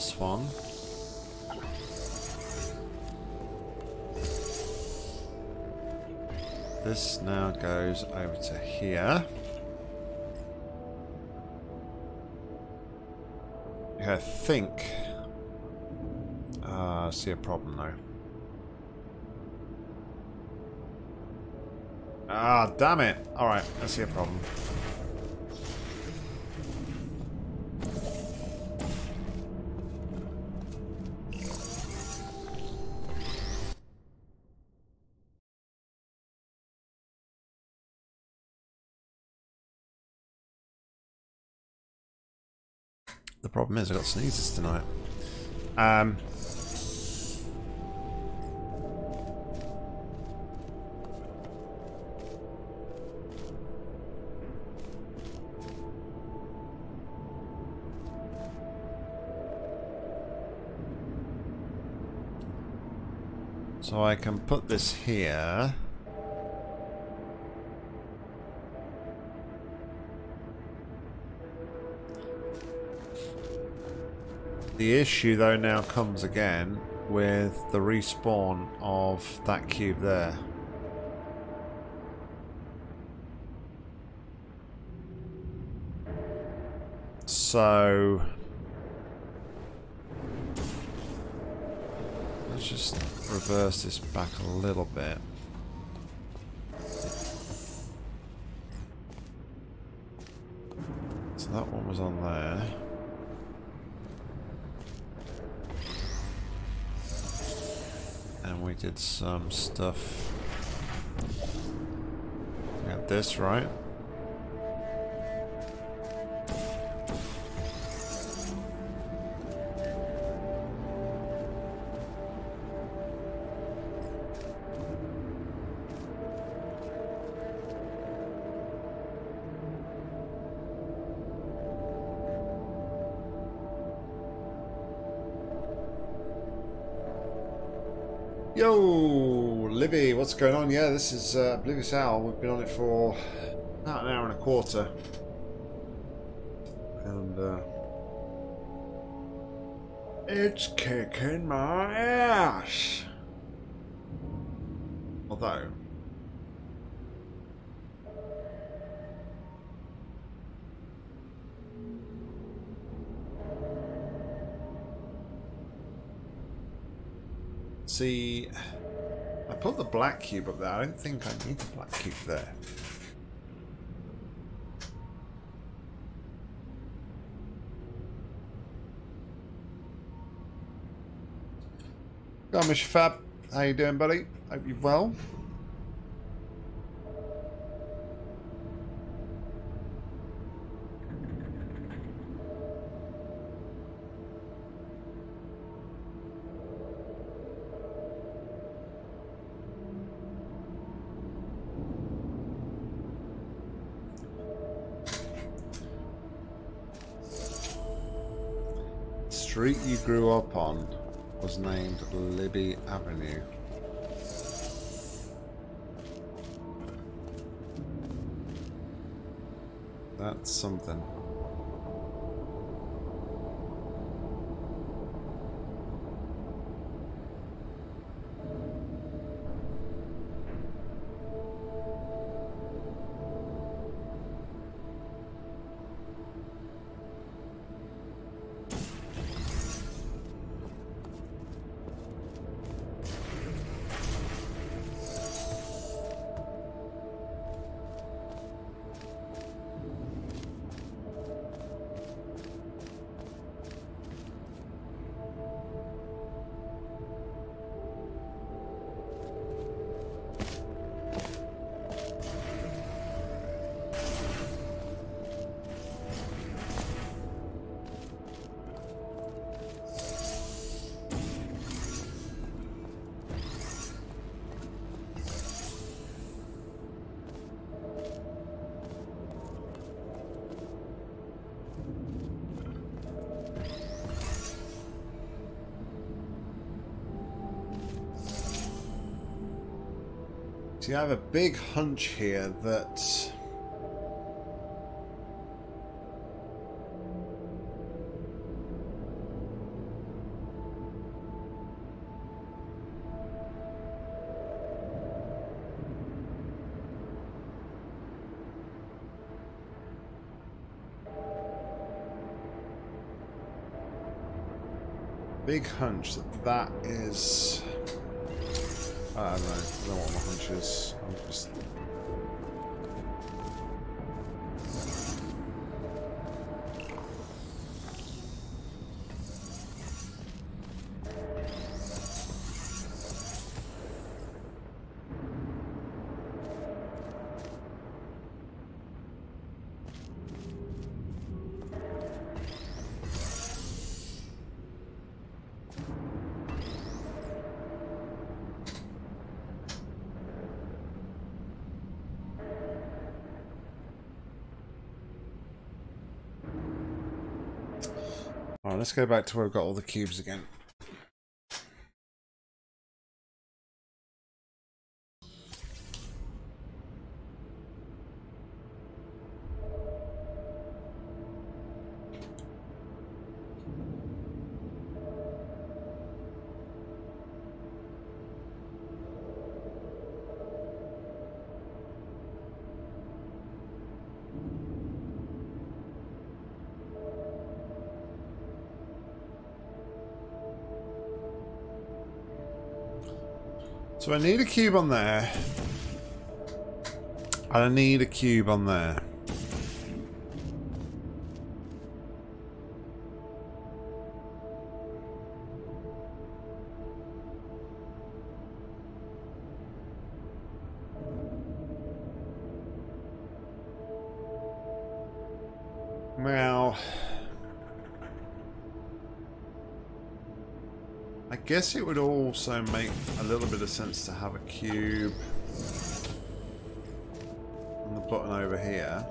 This one. This now goes over to here. I think... Uh, I see a problem though. Ah, damn it. Alright, I see a problem. Problem is I've got sneezes tonight. Um, So I can put this here. The issue though now comes again with the respawn of that cube there. So let's just reverse this back a little bit. Some stuff. Got this, right? What's going on? Yeah, this is uh, Oblivious Owl. We've been on it for about an hour and a quarter. And, uh, It's kicking my ass! Although... See, I put the black cube up there. I don't think I need the black cube there. Mr. Fab. How you doing, buddy? Hope you're well. street you grew up on was named Libby Avenue. That's something. See, I have a big hunch here that... Big hunch that that is... I don't know. I don't what my hunch is. I'm just... let's go back to where we've got all the cubes again. So I need a cube on there. And I need a cube on there. Guess it would also make a little bit of sense to have a cube on the button over here.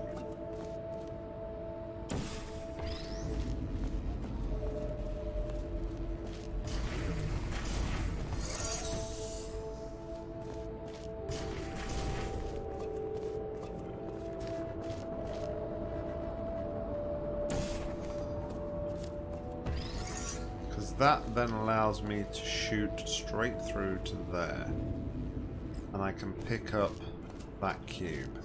Me to shoot straight through to there. And I can pick up that cube.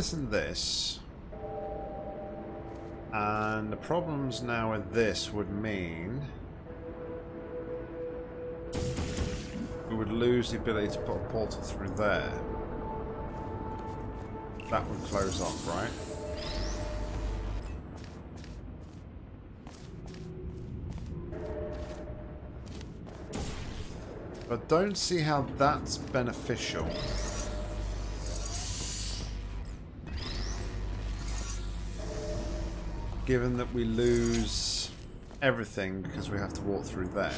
This and this. And the problems now with this would mean... We would lose the ability to put a portal through there. That would close off, right? But don't see how that's beneficial. Given that we lose everything because we have to walk through there.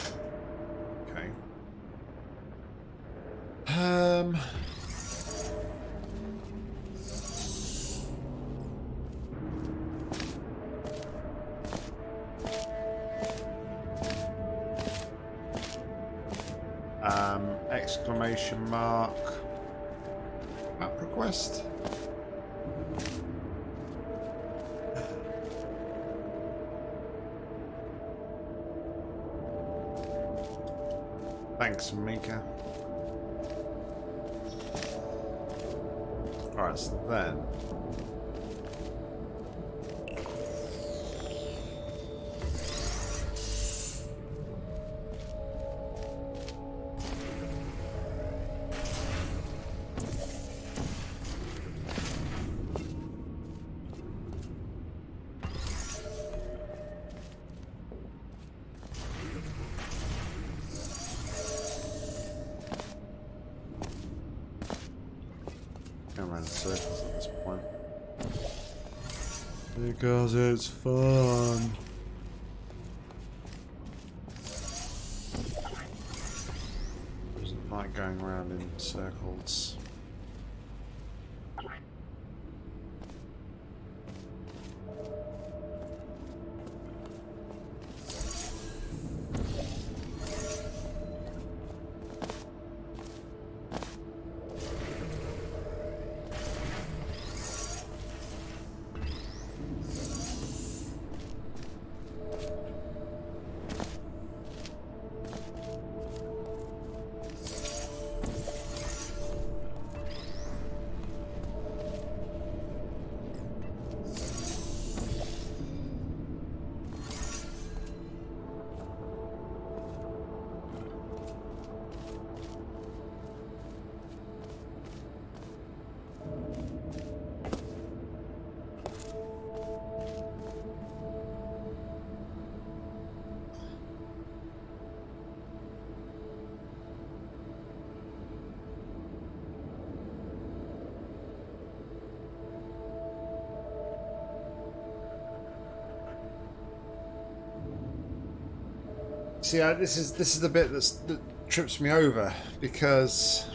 See, I, this is this is the bit that trips me over because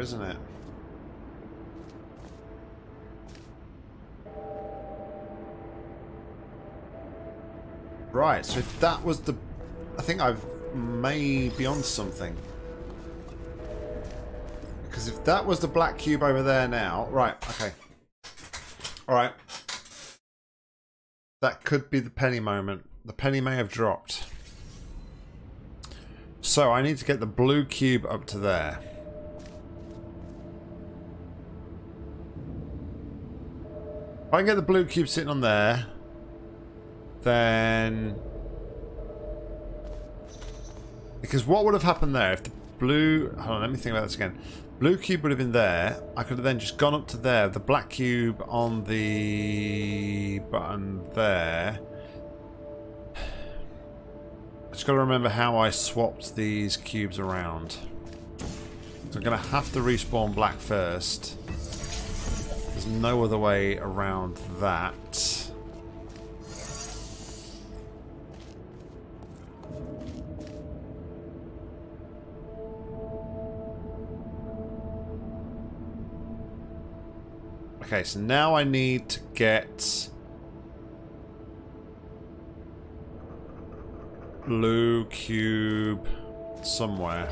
isn't it? Right, so that was the... I think I've may be on something. Because if that was the black cube over there now... Right, okay. Alright. That could be the penny moment. The penny may have dropped. So I need to get the blue cube up to there. If I can get the blue cube sitting on there, then... Because what would have happened there if the blue... Hold on, let me think about this again. Blue cube would have been there. I could have then just gone up to there. The black cube on the button there. I just got to remember how I swapped these cubes around. So I'm going to have to respawn black first. There's no other way around that. Okay, so now I need to get blue cube somewhere.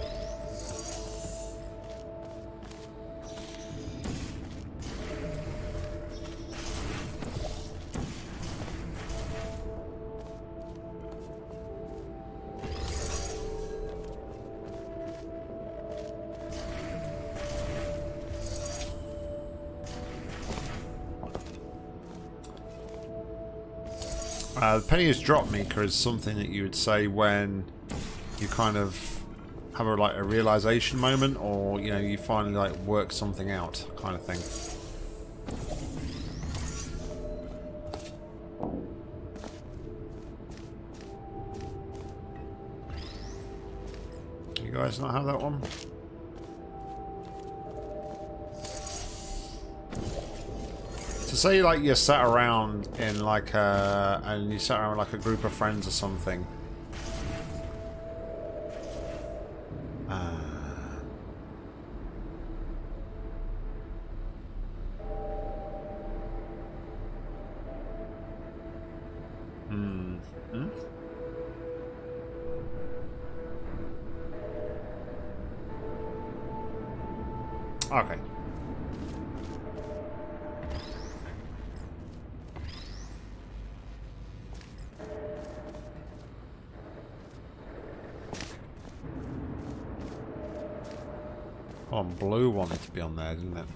The penny is drop meeker is something that you would say when you kind of have a like a realization moment or you know you finally like work something out kind of thing. You guys not have that one? To say like you sat around in like a and you sat around like a group of friends or something. There, didn't it?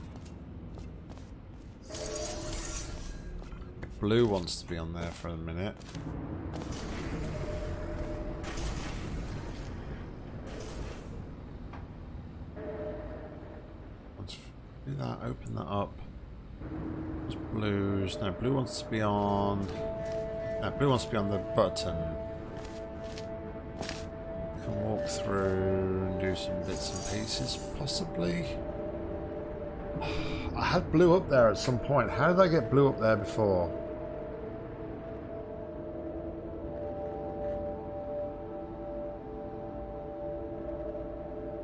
Blue wants to be on there for a minute. Let's do that, open that up. There's blues. No, blue wants to be on... No, blue wants to be on the button. Can walk through and do some bits and pieces, possibly. I had blue up there at some point. How did I get blue up there before?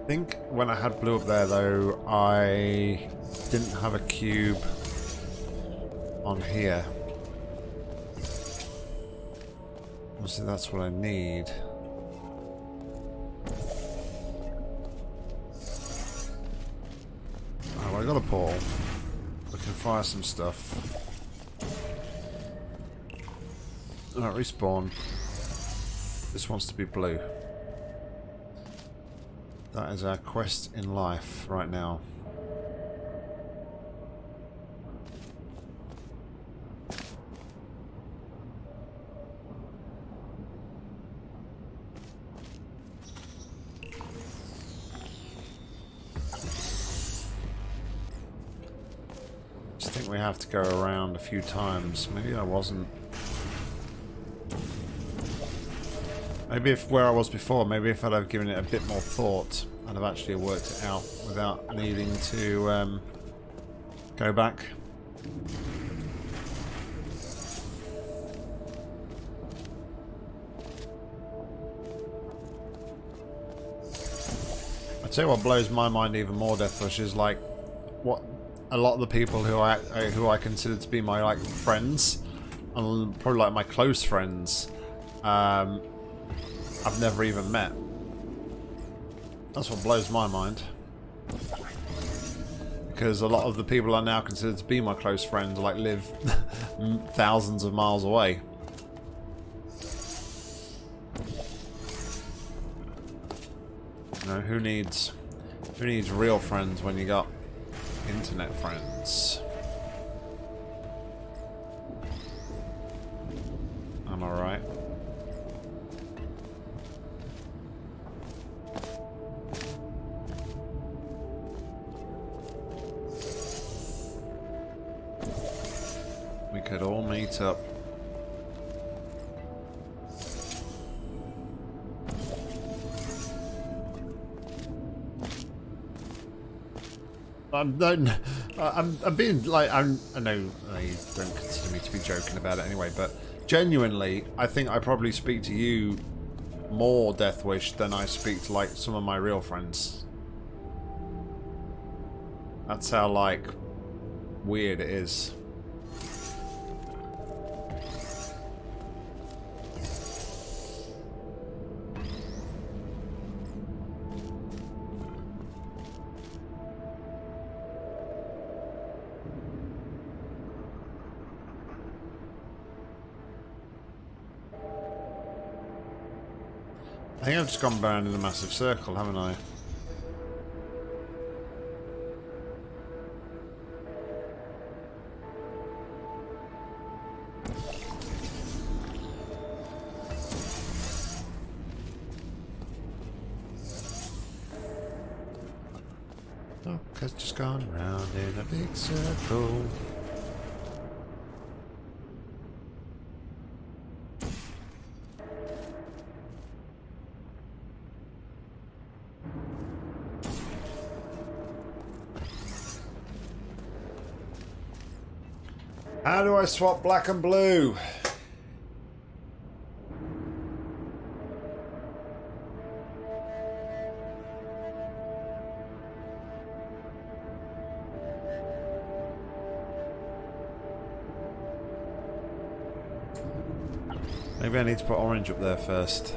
I think when I had blue up there though, I didn't have a cube on here. Obviously that's what I need. Fire some stuff. Alright, respawn. This wants to be blue. That is our quest in life right now. Go around a few times. Maybe I wasn't. Maybe if where I was before, maybe if I'd have given it a bit more thought, I'd have actually worked it out without needing to um, go back. I tell you what blows my mind even more, Deathwish, is like what a lot of the people who I who I consider to be my like friends, and probably like my close friends, um, I've never even met. That's what blows my mind. Because a lot of the people I now consider to be my close friends like live thousands of miles away. You know, who needs who needs real friends when you got internet friends? I'm, I'm, I'm, I'm being like I'm. I know you don't consider me to be joking about it anyway, but genuinely, I think I probably speak to you more Deathwish than I speak to like some of my real friends. That's how like weird it is. I think I've just gone round in a massive circle, haven't I? Do swap black and blue? Maybe I need to put orange up there first.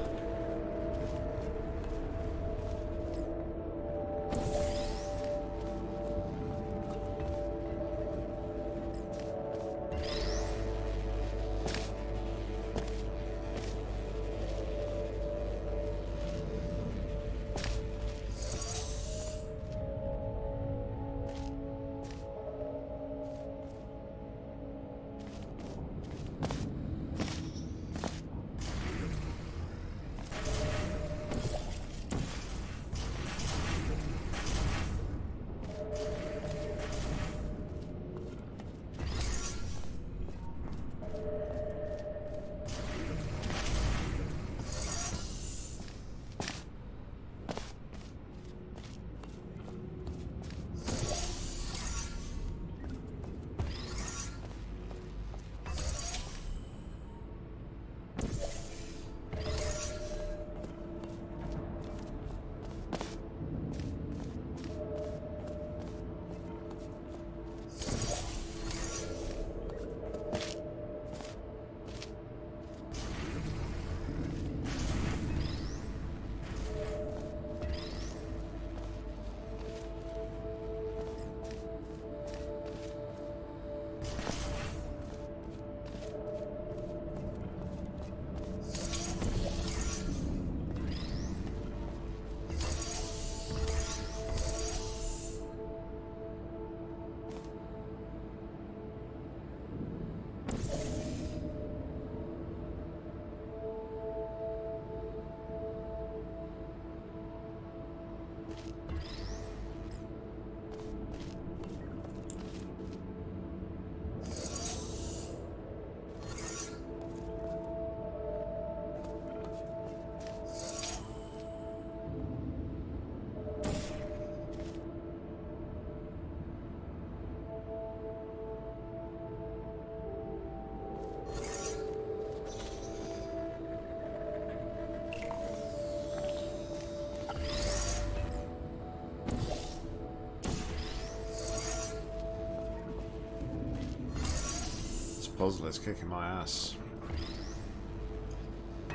Is kicking my ass.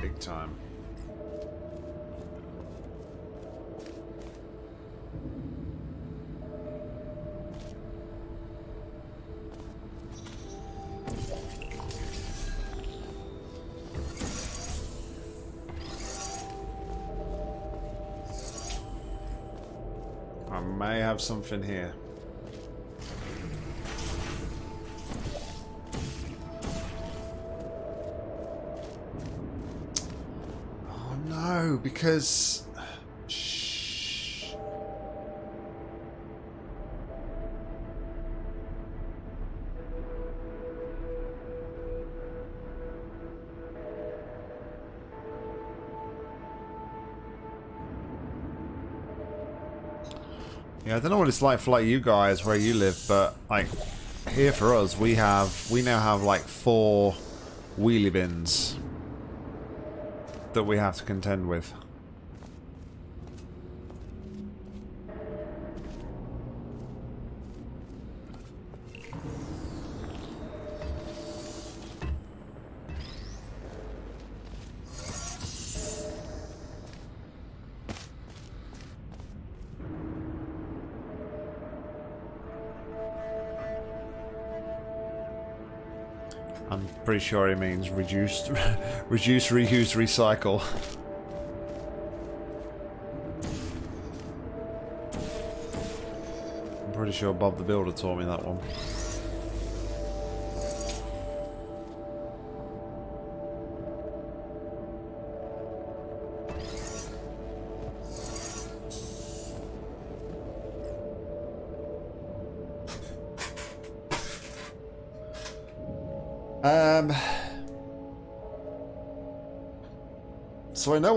Big time. I may have something here. Because... Shh. Yeah, I don't know what it's like for like you guys where you live, but like here for us, we have we now have like four wheelie bins that we have to contend with. Pretty sure it means reduce, reduce, reuse, recycle. I'm pretty sure Bob the Builder taught me that one.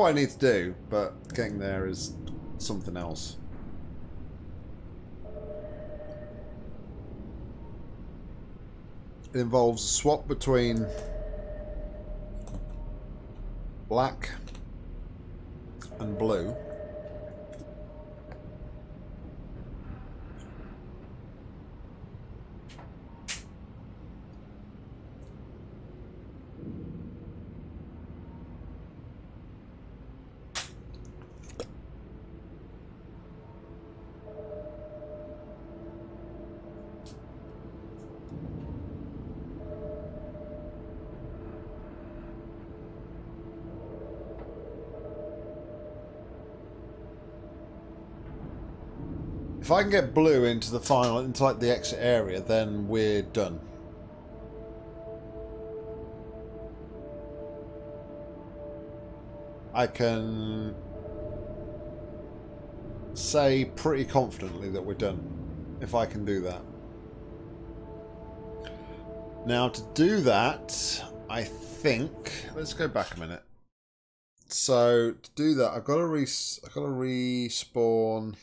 What I need to do, but getting there is something else. It involves a swap between black and blue. If I can get blue into the final, into like the exit area, then we're done. I can say pretty confidently that we're done, if I can do that. Now to do that, I think, let's go back a minute. So to do that, I've got to re I've got to respawn.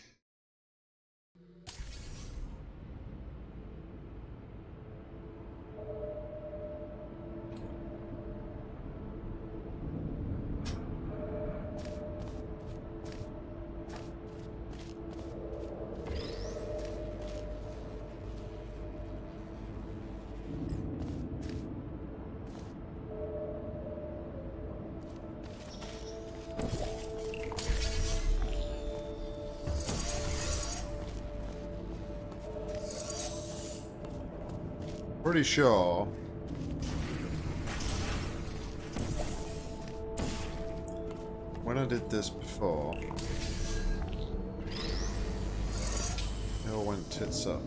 Sure when I did this before, it all went tits up.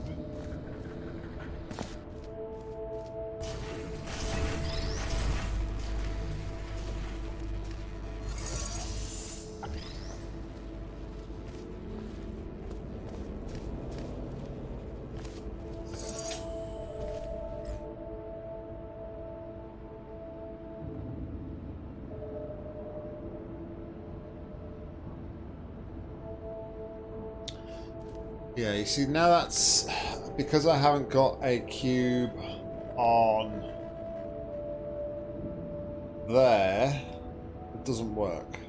Yeah, you see, now that's because I haven't got a cube on there, it doesn't work.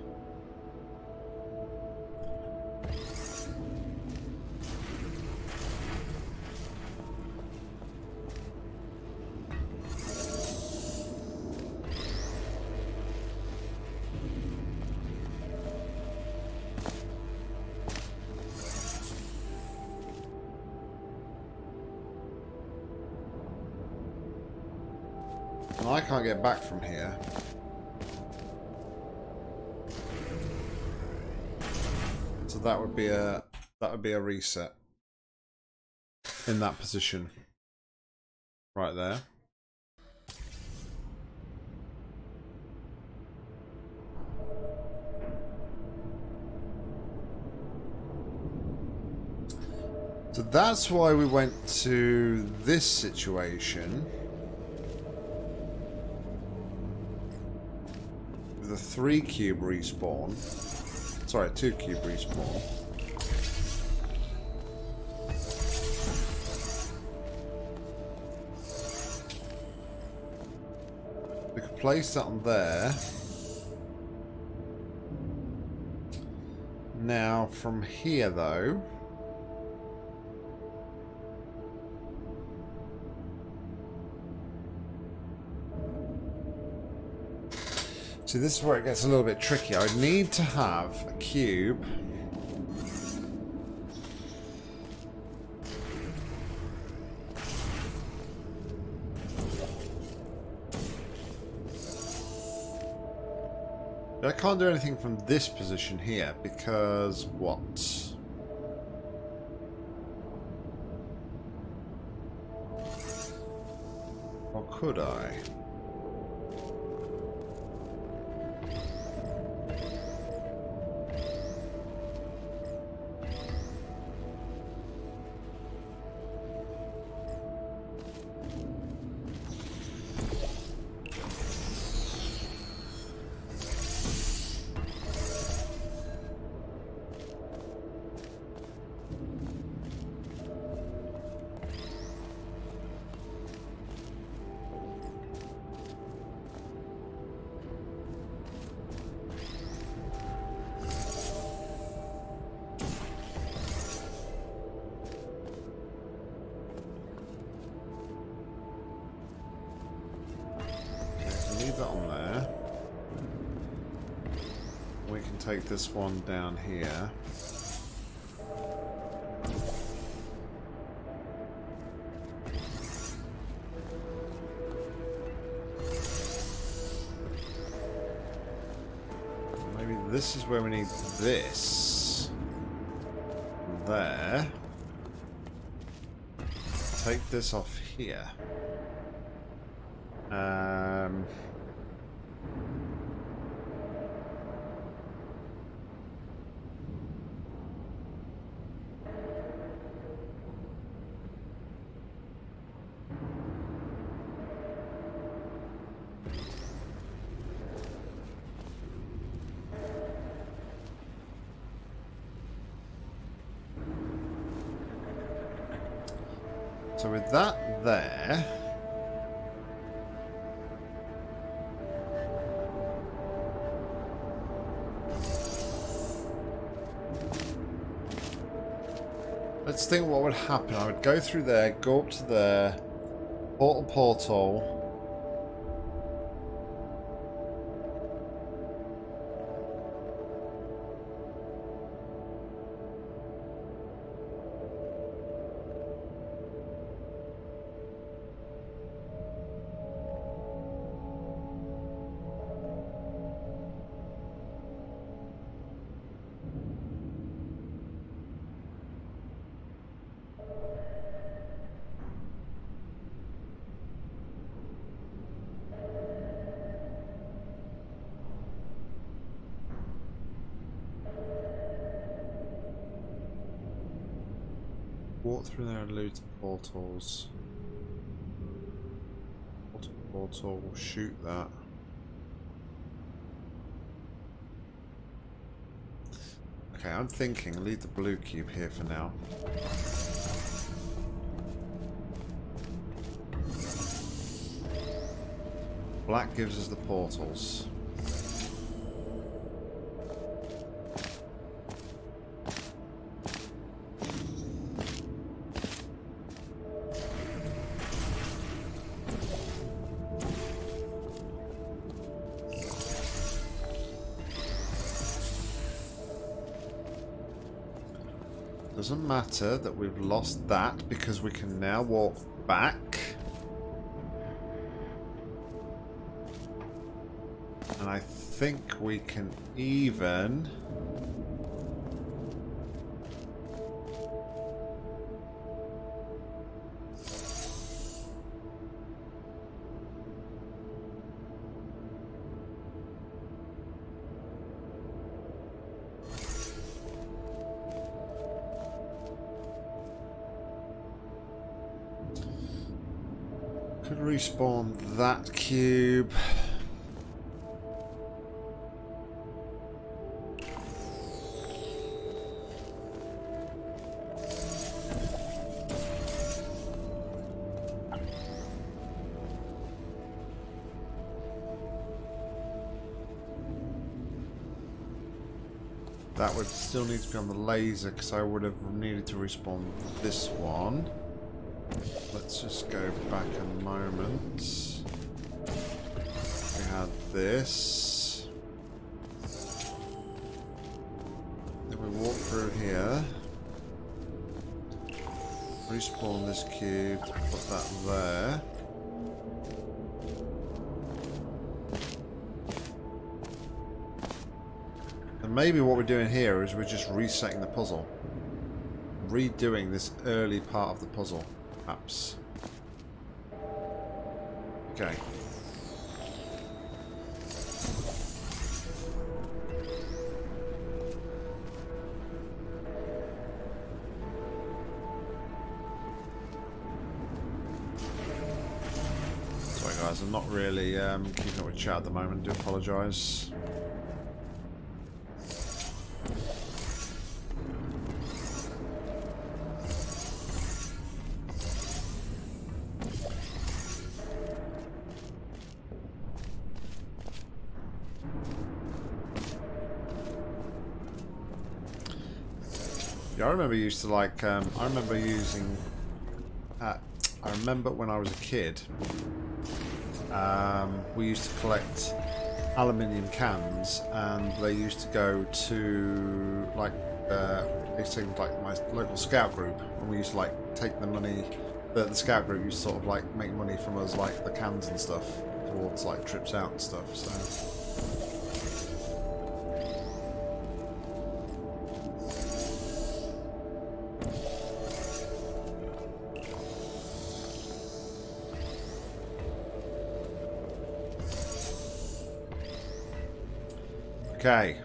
Back from here. So that would be a that would be a reset in that position. Right there. So that's why we went to this situation. A three cube respawn. Sorry, two cube respawn. We could place that on there. Now, from here, though... See, this is where it gets a little bit tricky. I need to have a cube. I can't do anything from this position here because what? Or could I? This one down here. Maybe this is where we need this. There. Take this off here. Happen. I would go through there, go up to there, portal portal. Walk through there and loot the portals. Portal, portal, shoot that. Okay, I'm thinking leave the blue cube here for now. Black gives us the portals. Matter that we've lost that because we can now walk back. And I think we can even... cube. That would still need to be on the laser because I would have needed to respawn this one. Let's just go back a moment. This. Then we walk through here. Respawn this cube, put that there. And maybe what we're doing here is we're just resetting the puzzle. Redoing this early part of the puzzle, perhaps. Okay. Chat at the moment, do apologise. Yeah, I remember used to like. Um, I remember using. Uh, I remember when I was a kid. Um, we used to collect aluminium cans, and they used to go to like uh, these things like my local scout group, and we used to like take the money. that the scout group used to sort of like make money from us, like the cans and stuff, towards like trips out and stuff. So. Okay.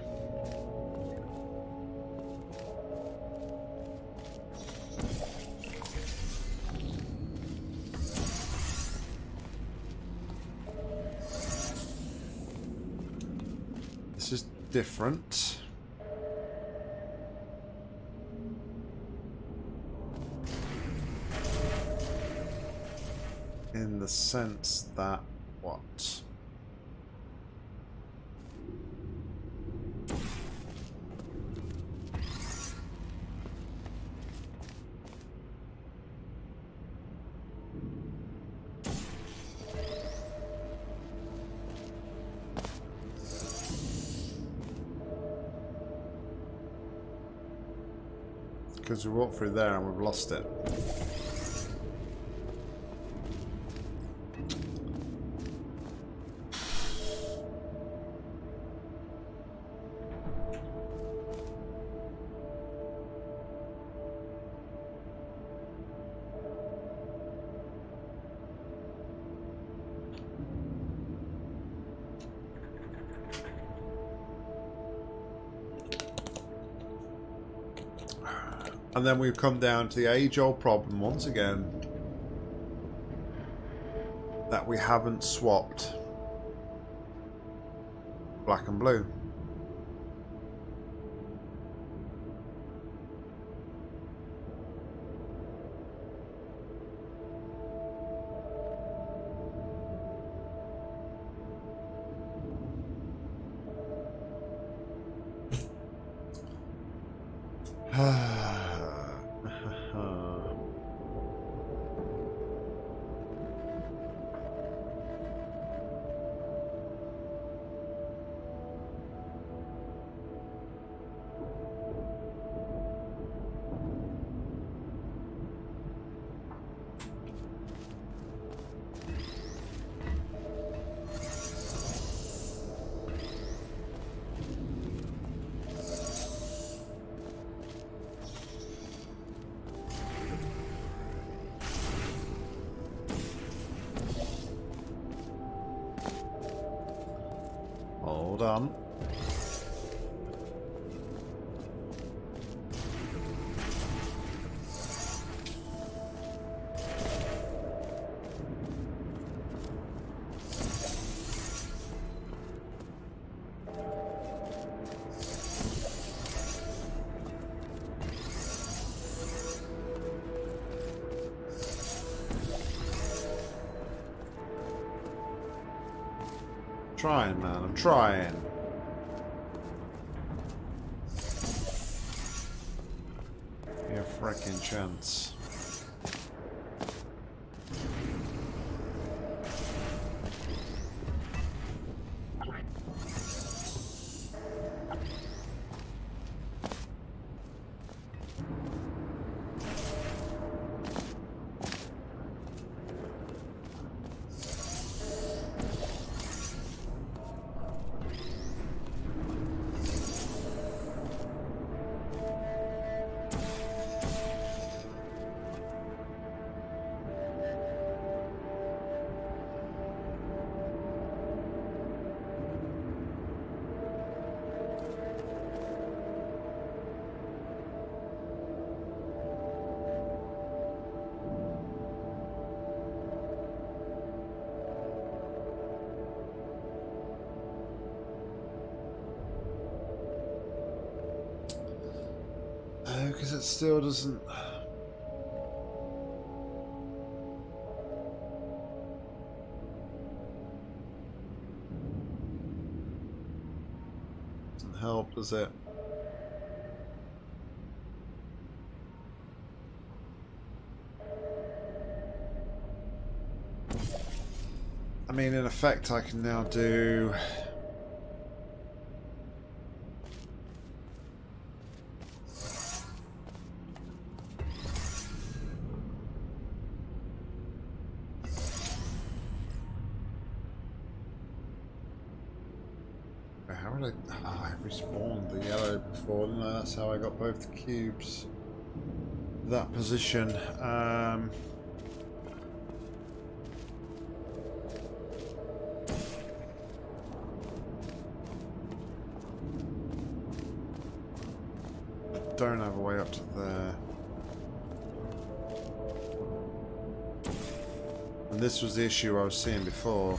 This is different. In the sense that we walked through there and we've lost it. And then we've come down to the age-old problem once again. That we haven't swapped black and blue. I'm trying, man. I'm trying. Because it still doesn't... Doesn't help, does it? I mean, in effect, I can now do position. Um... don't have a way up to there. And this was the issue I was seeing before.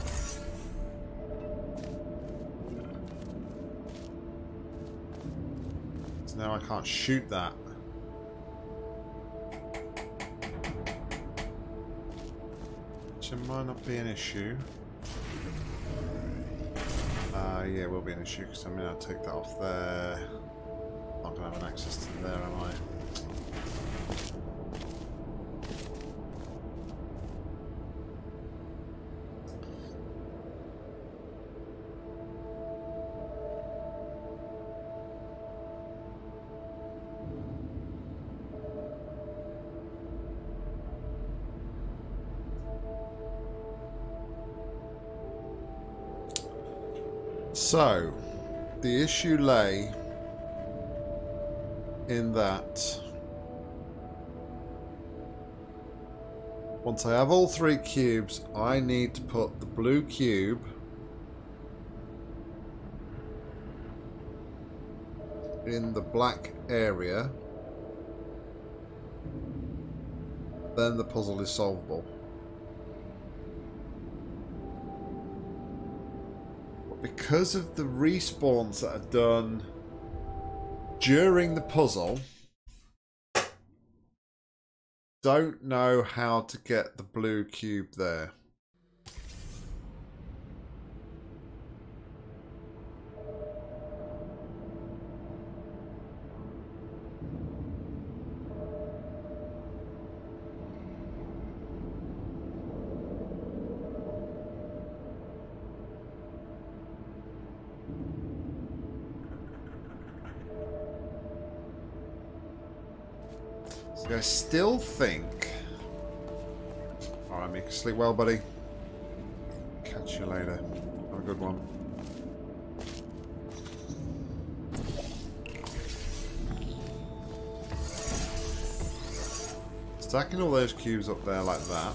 So now I can't shoot that. Be an issue. Uh, yeah, it will be an issue because I'm going to take that off there. So, the issue lay in that once I have all three cubes, I need to put the blue cube in the black area. Then the puzzle is solvable. Because of the respawns that are done during the puzzle, don't know how to get the blue cube there. Still think... Alright, make sleep well, buddy. Catch you later. Have a good one. Stacking all those cubes up there like that.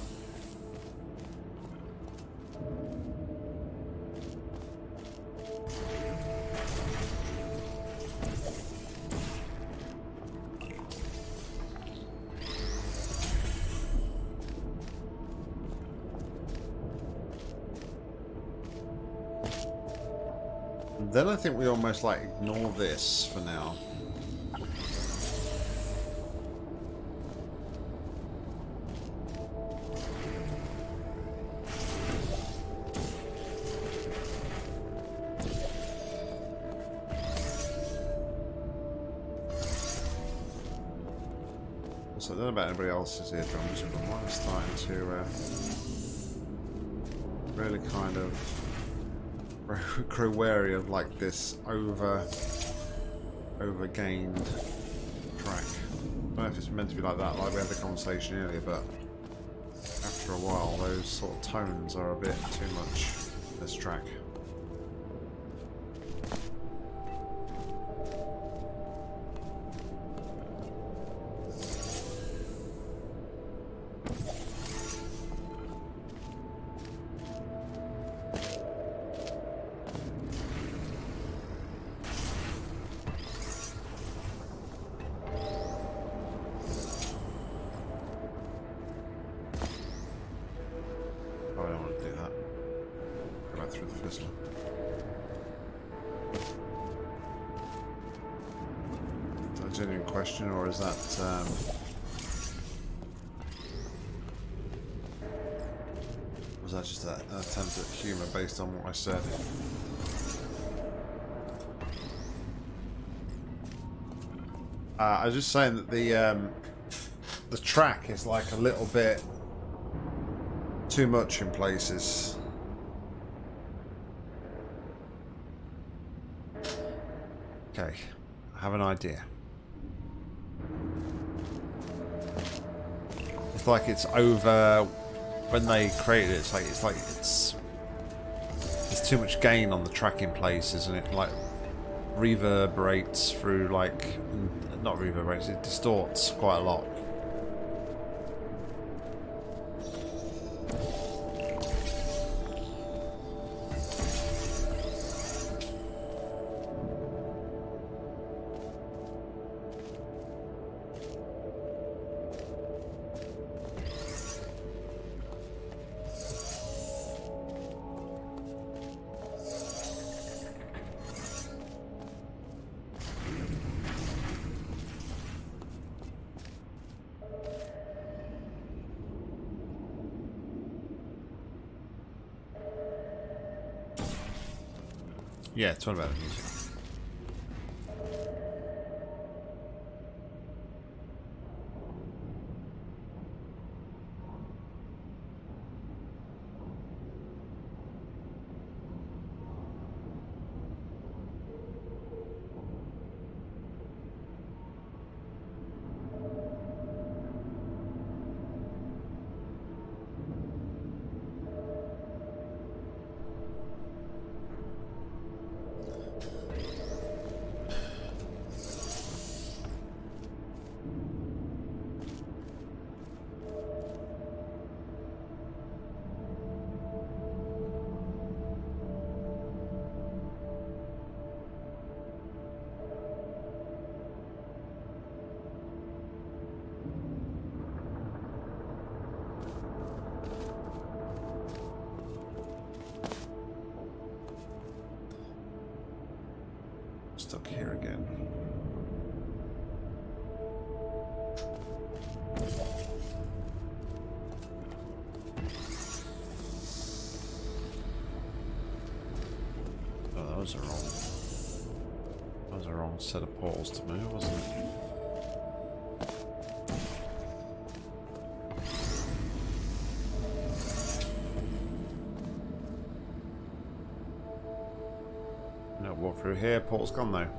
Almost like ignore this for now. So I don't know about anybody else's eardrums, but mine is starting to uh, really kind of grow wary of like this over over gained track. I don't know if it's meant to be like that, like we had the conversation earlier, but after a while those sort of tones are a bit too much this track. Said. Uh, I was just saying that the um, the track is like a little bit too much in places. Okay, I have an idea. It's like it's over when they created it. It's like it's like it's too much gain on the tracking places and it like reverberates through like not reverberates it distorts quite a lot Yeah, it's Portal's gone though.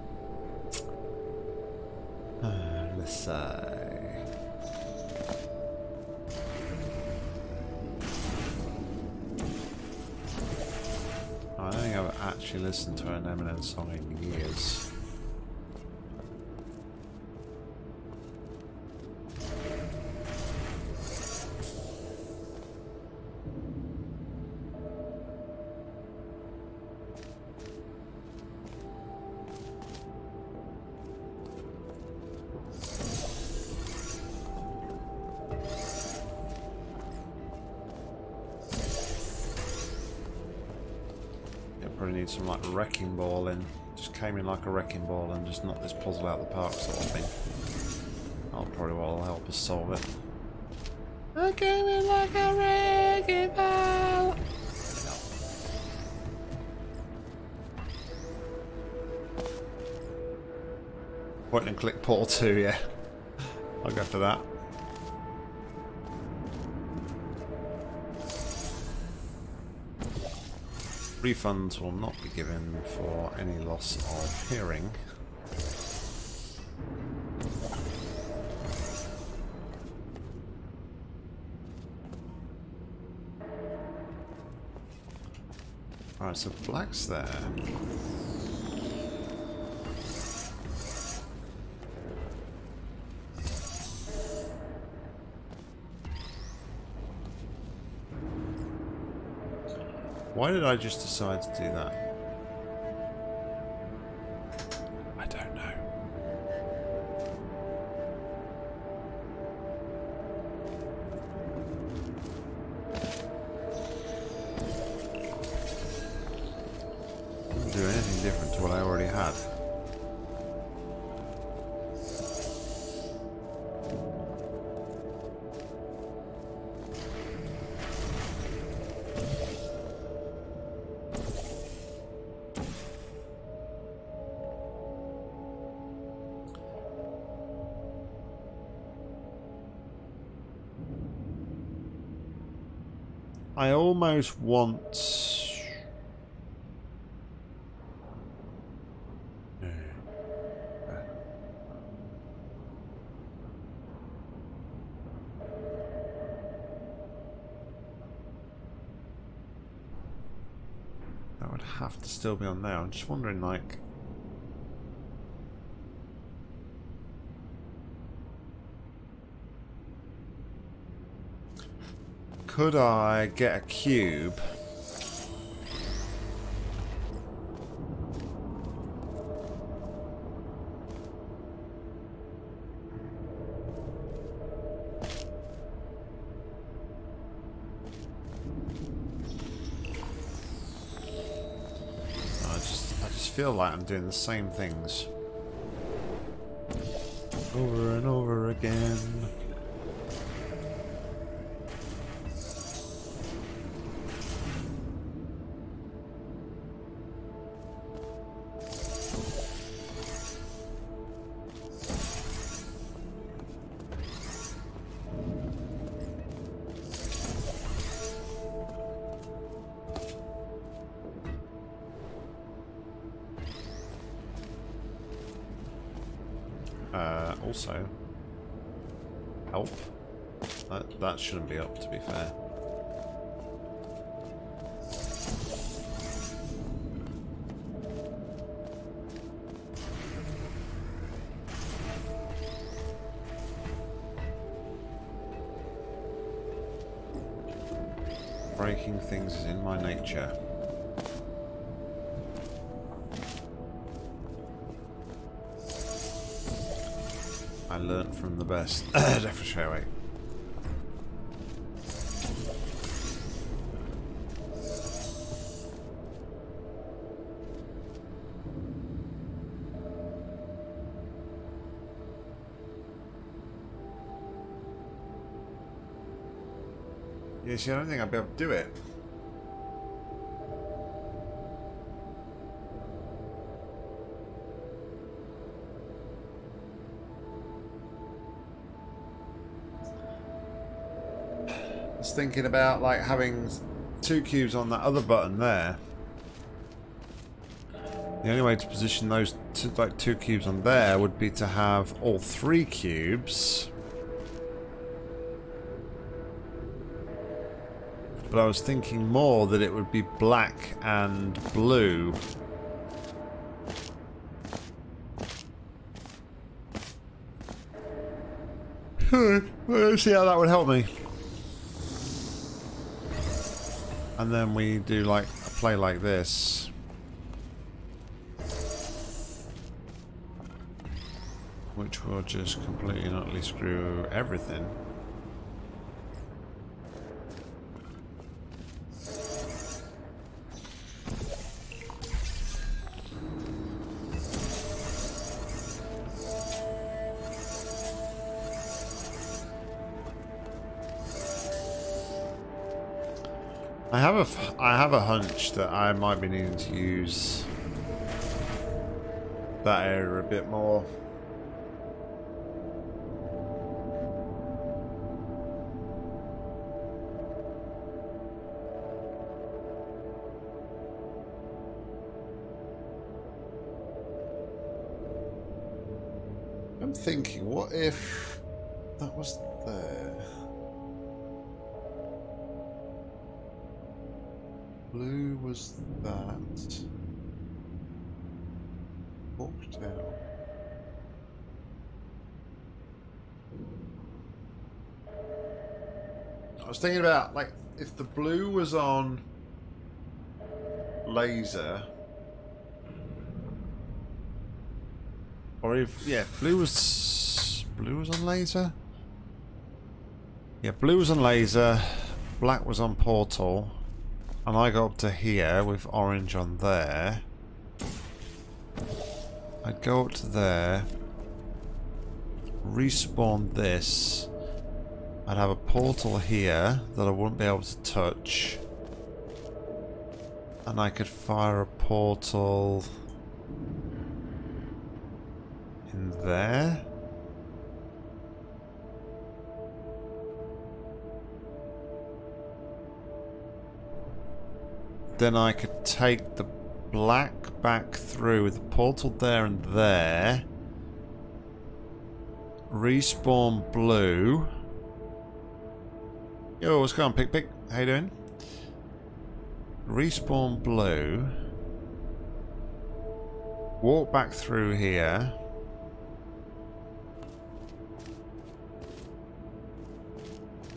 Need some like wrecking ball in. Just came in like a wrecking ball and just knocked this puzzle out of the park sort of thing. That'll probably what will help us solve it. I came in like a wrecking ball. Point and click portal 2, yeah. I'll go for that. Refunds will not be given for any loss of hearing. Alright, so black's there. Why did I just decide to do that? Almost want. That would have to still be on there. I'm just wondering, like, Could I get a cube? I just, I just feel like I'm doing the same things over and over again. Yeah, see, I don't think I'll be able to do it. I was thinking about like having two cubes on that other button there. The only way to position those two, like two cubes on there would be to have all three cubes. But I was thinking more that it would be black and blue. Hmm, let's see how that would help me. And then we do like a play like this. Which will just completely and utterly screw everything. Hunch that I might be needing to use that area a bit more. The blue was on laser or if yeah blue was blue was on laser? Yeah blue was on laser black was on portal and I go up to here with orange on there. I'd go up to there respawn this I'd have a portal here that I wouldn't be able to touch. And I could fire a portal in there. Then I could take the black back through with the portal there and there. Respawn blue. Yo, what's going on, Pick Pick? How you doing? Respawn blue. Walk back through here.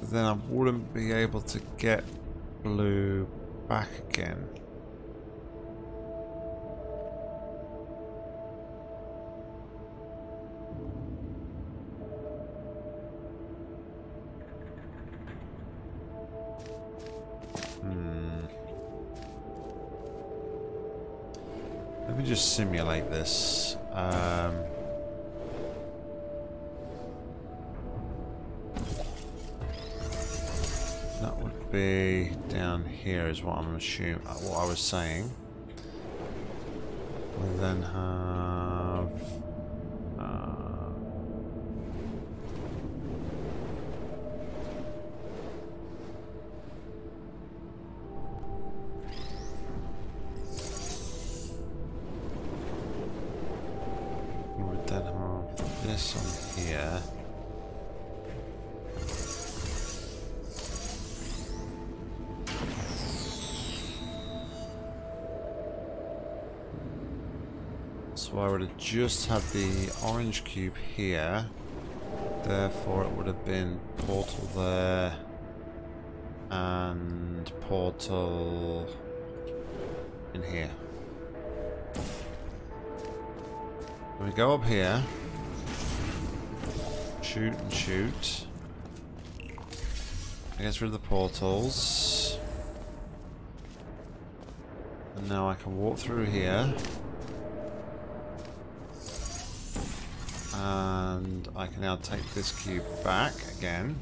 Then I wouldn't be able to get blue back again. Just simulate this. Um, that would be down here is what I'm assuming, uh, what I was saying. We then have... this on here. So I would have just had the orange cube here. Therefore it would have been portal there. And portal in here. We go up here. Shoot and shoot. I guess rid of the portals. And now I can walk through here. And I can now take this cube back again.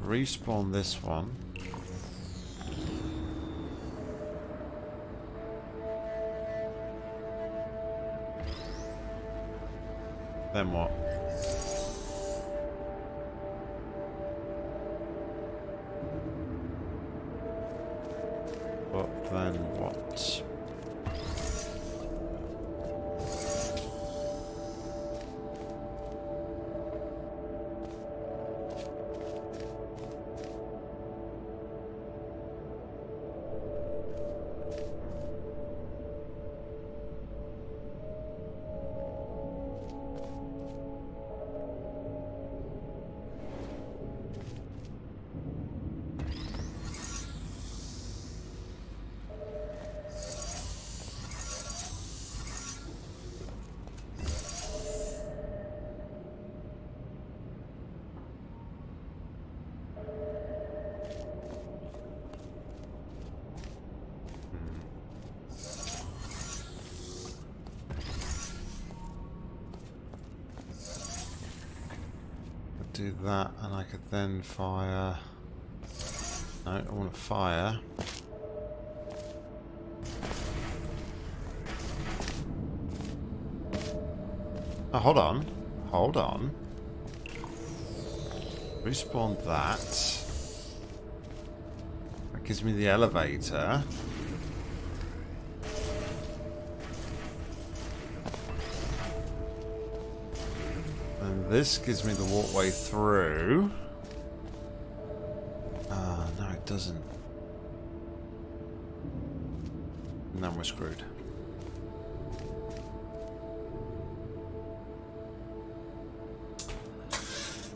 Respawn this one. Then what? Then fire. No, I want to fire. Oh, hold on. Hold on. Respawn that. That gives me the elevator. And this gives me the walkway through. Doesn't. And then we're screwed.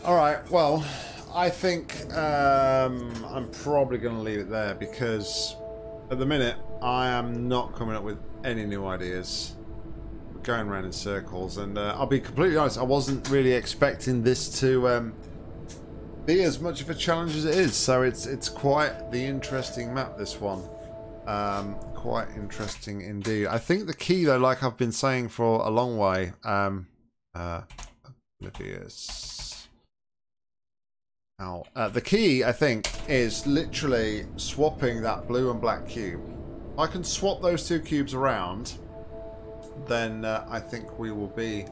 Alright, well, I think um, I'm probably going to leave it there because at the minute I am not coming up with any new ideas We're going around in circles and uh, I'll be completely honest I wasn't really expecting this to um, be as much of a challenge as it is. So it's it's quite the interesting map this one. Um, quite interesting indeed. I think the key though like I've been saying for a long way um, uh, oblivious. Uh, the key I think is literally swapping that blue and black cube. I can swap those two cubes around then uh, I think we will be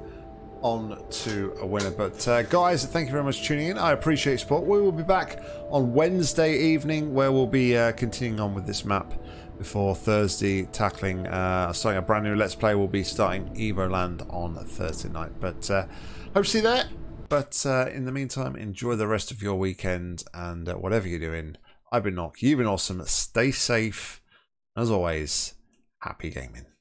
on to a winner. But uh, guys, thank you very much for tuning in. I appreciate support. We will be back on Wednesday evening where we'll be uh, continuing on with this map before Thursday tackling uh, starting a brand new Let's Play. We'll be starting Evoland on Thursday night. But uh, hope to see you there. But uh, in the meantime, enjoy the rest of your weekend and uh, whatever you're doing. I've been Nock. You've been awesome. Stay safe. As always, Happy gaming.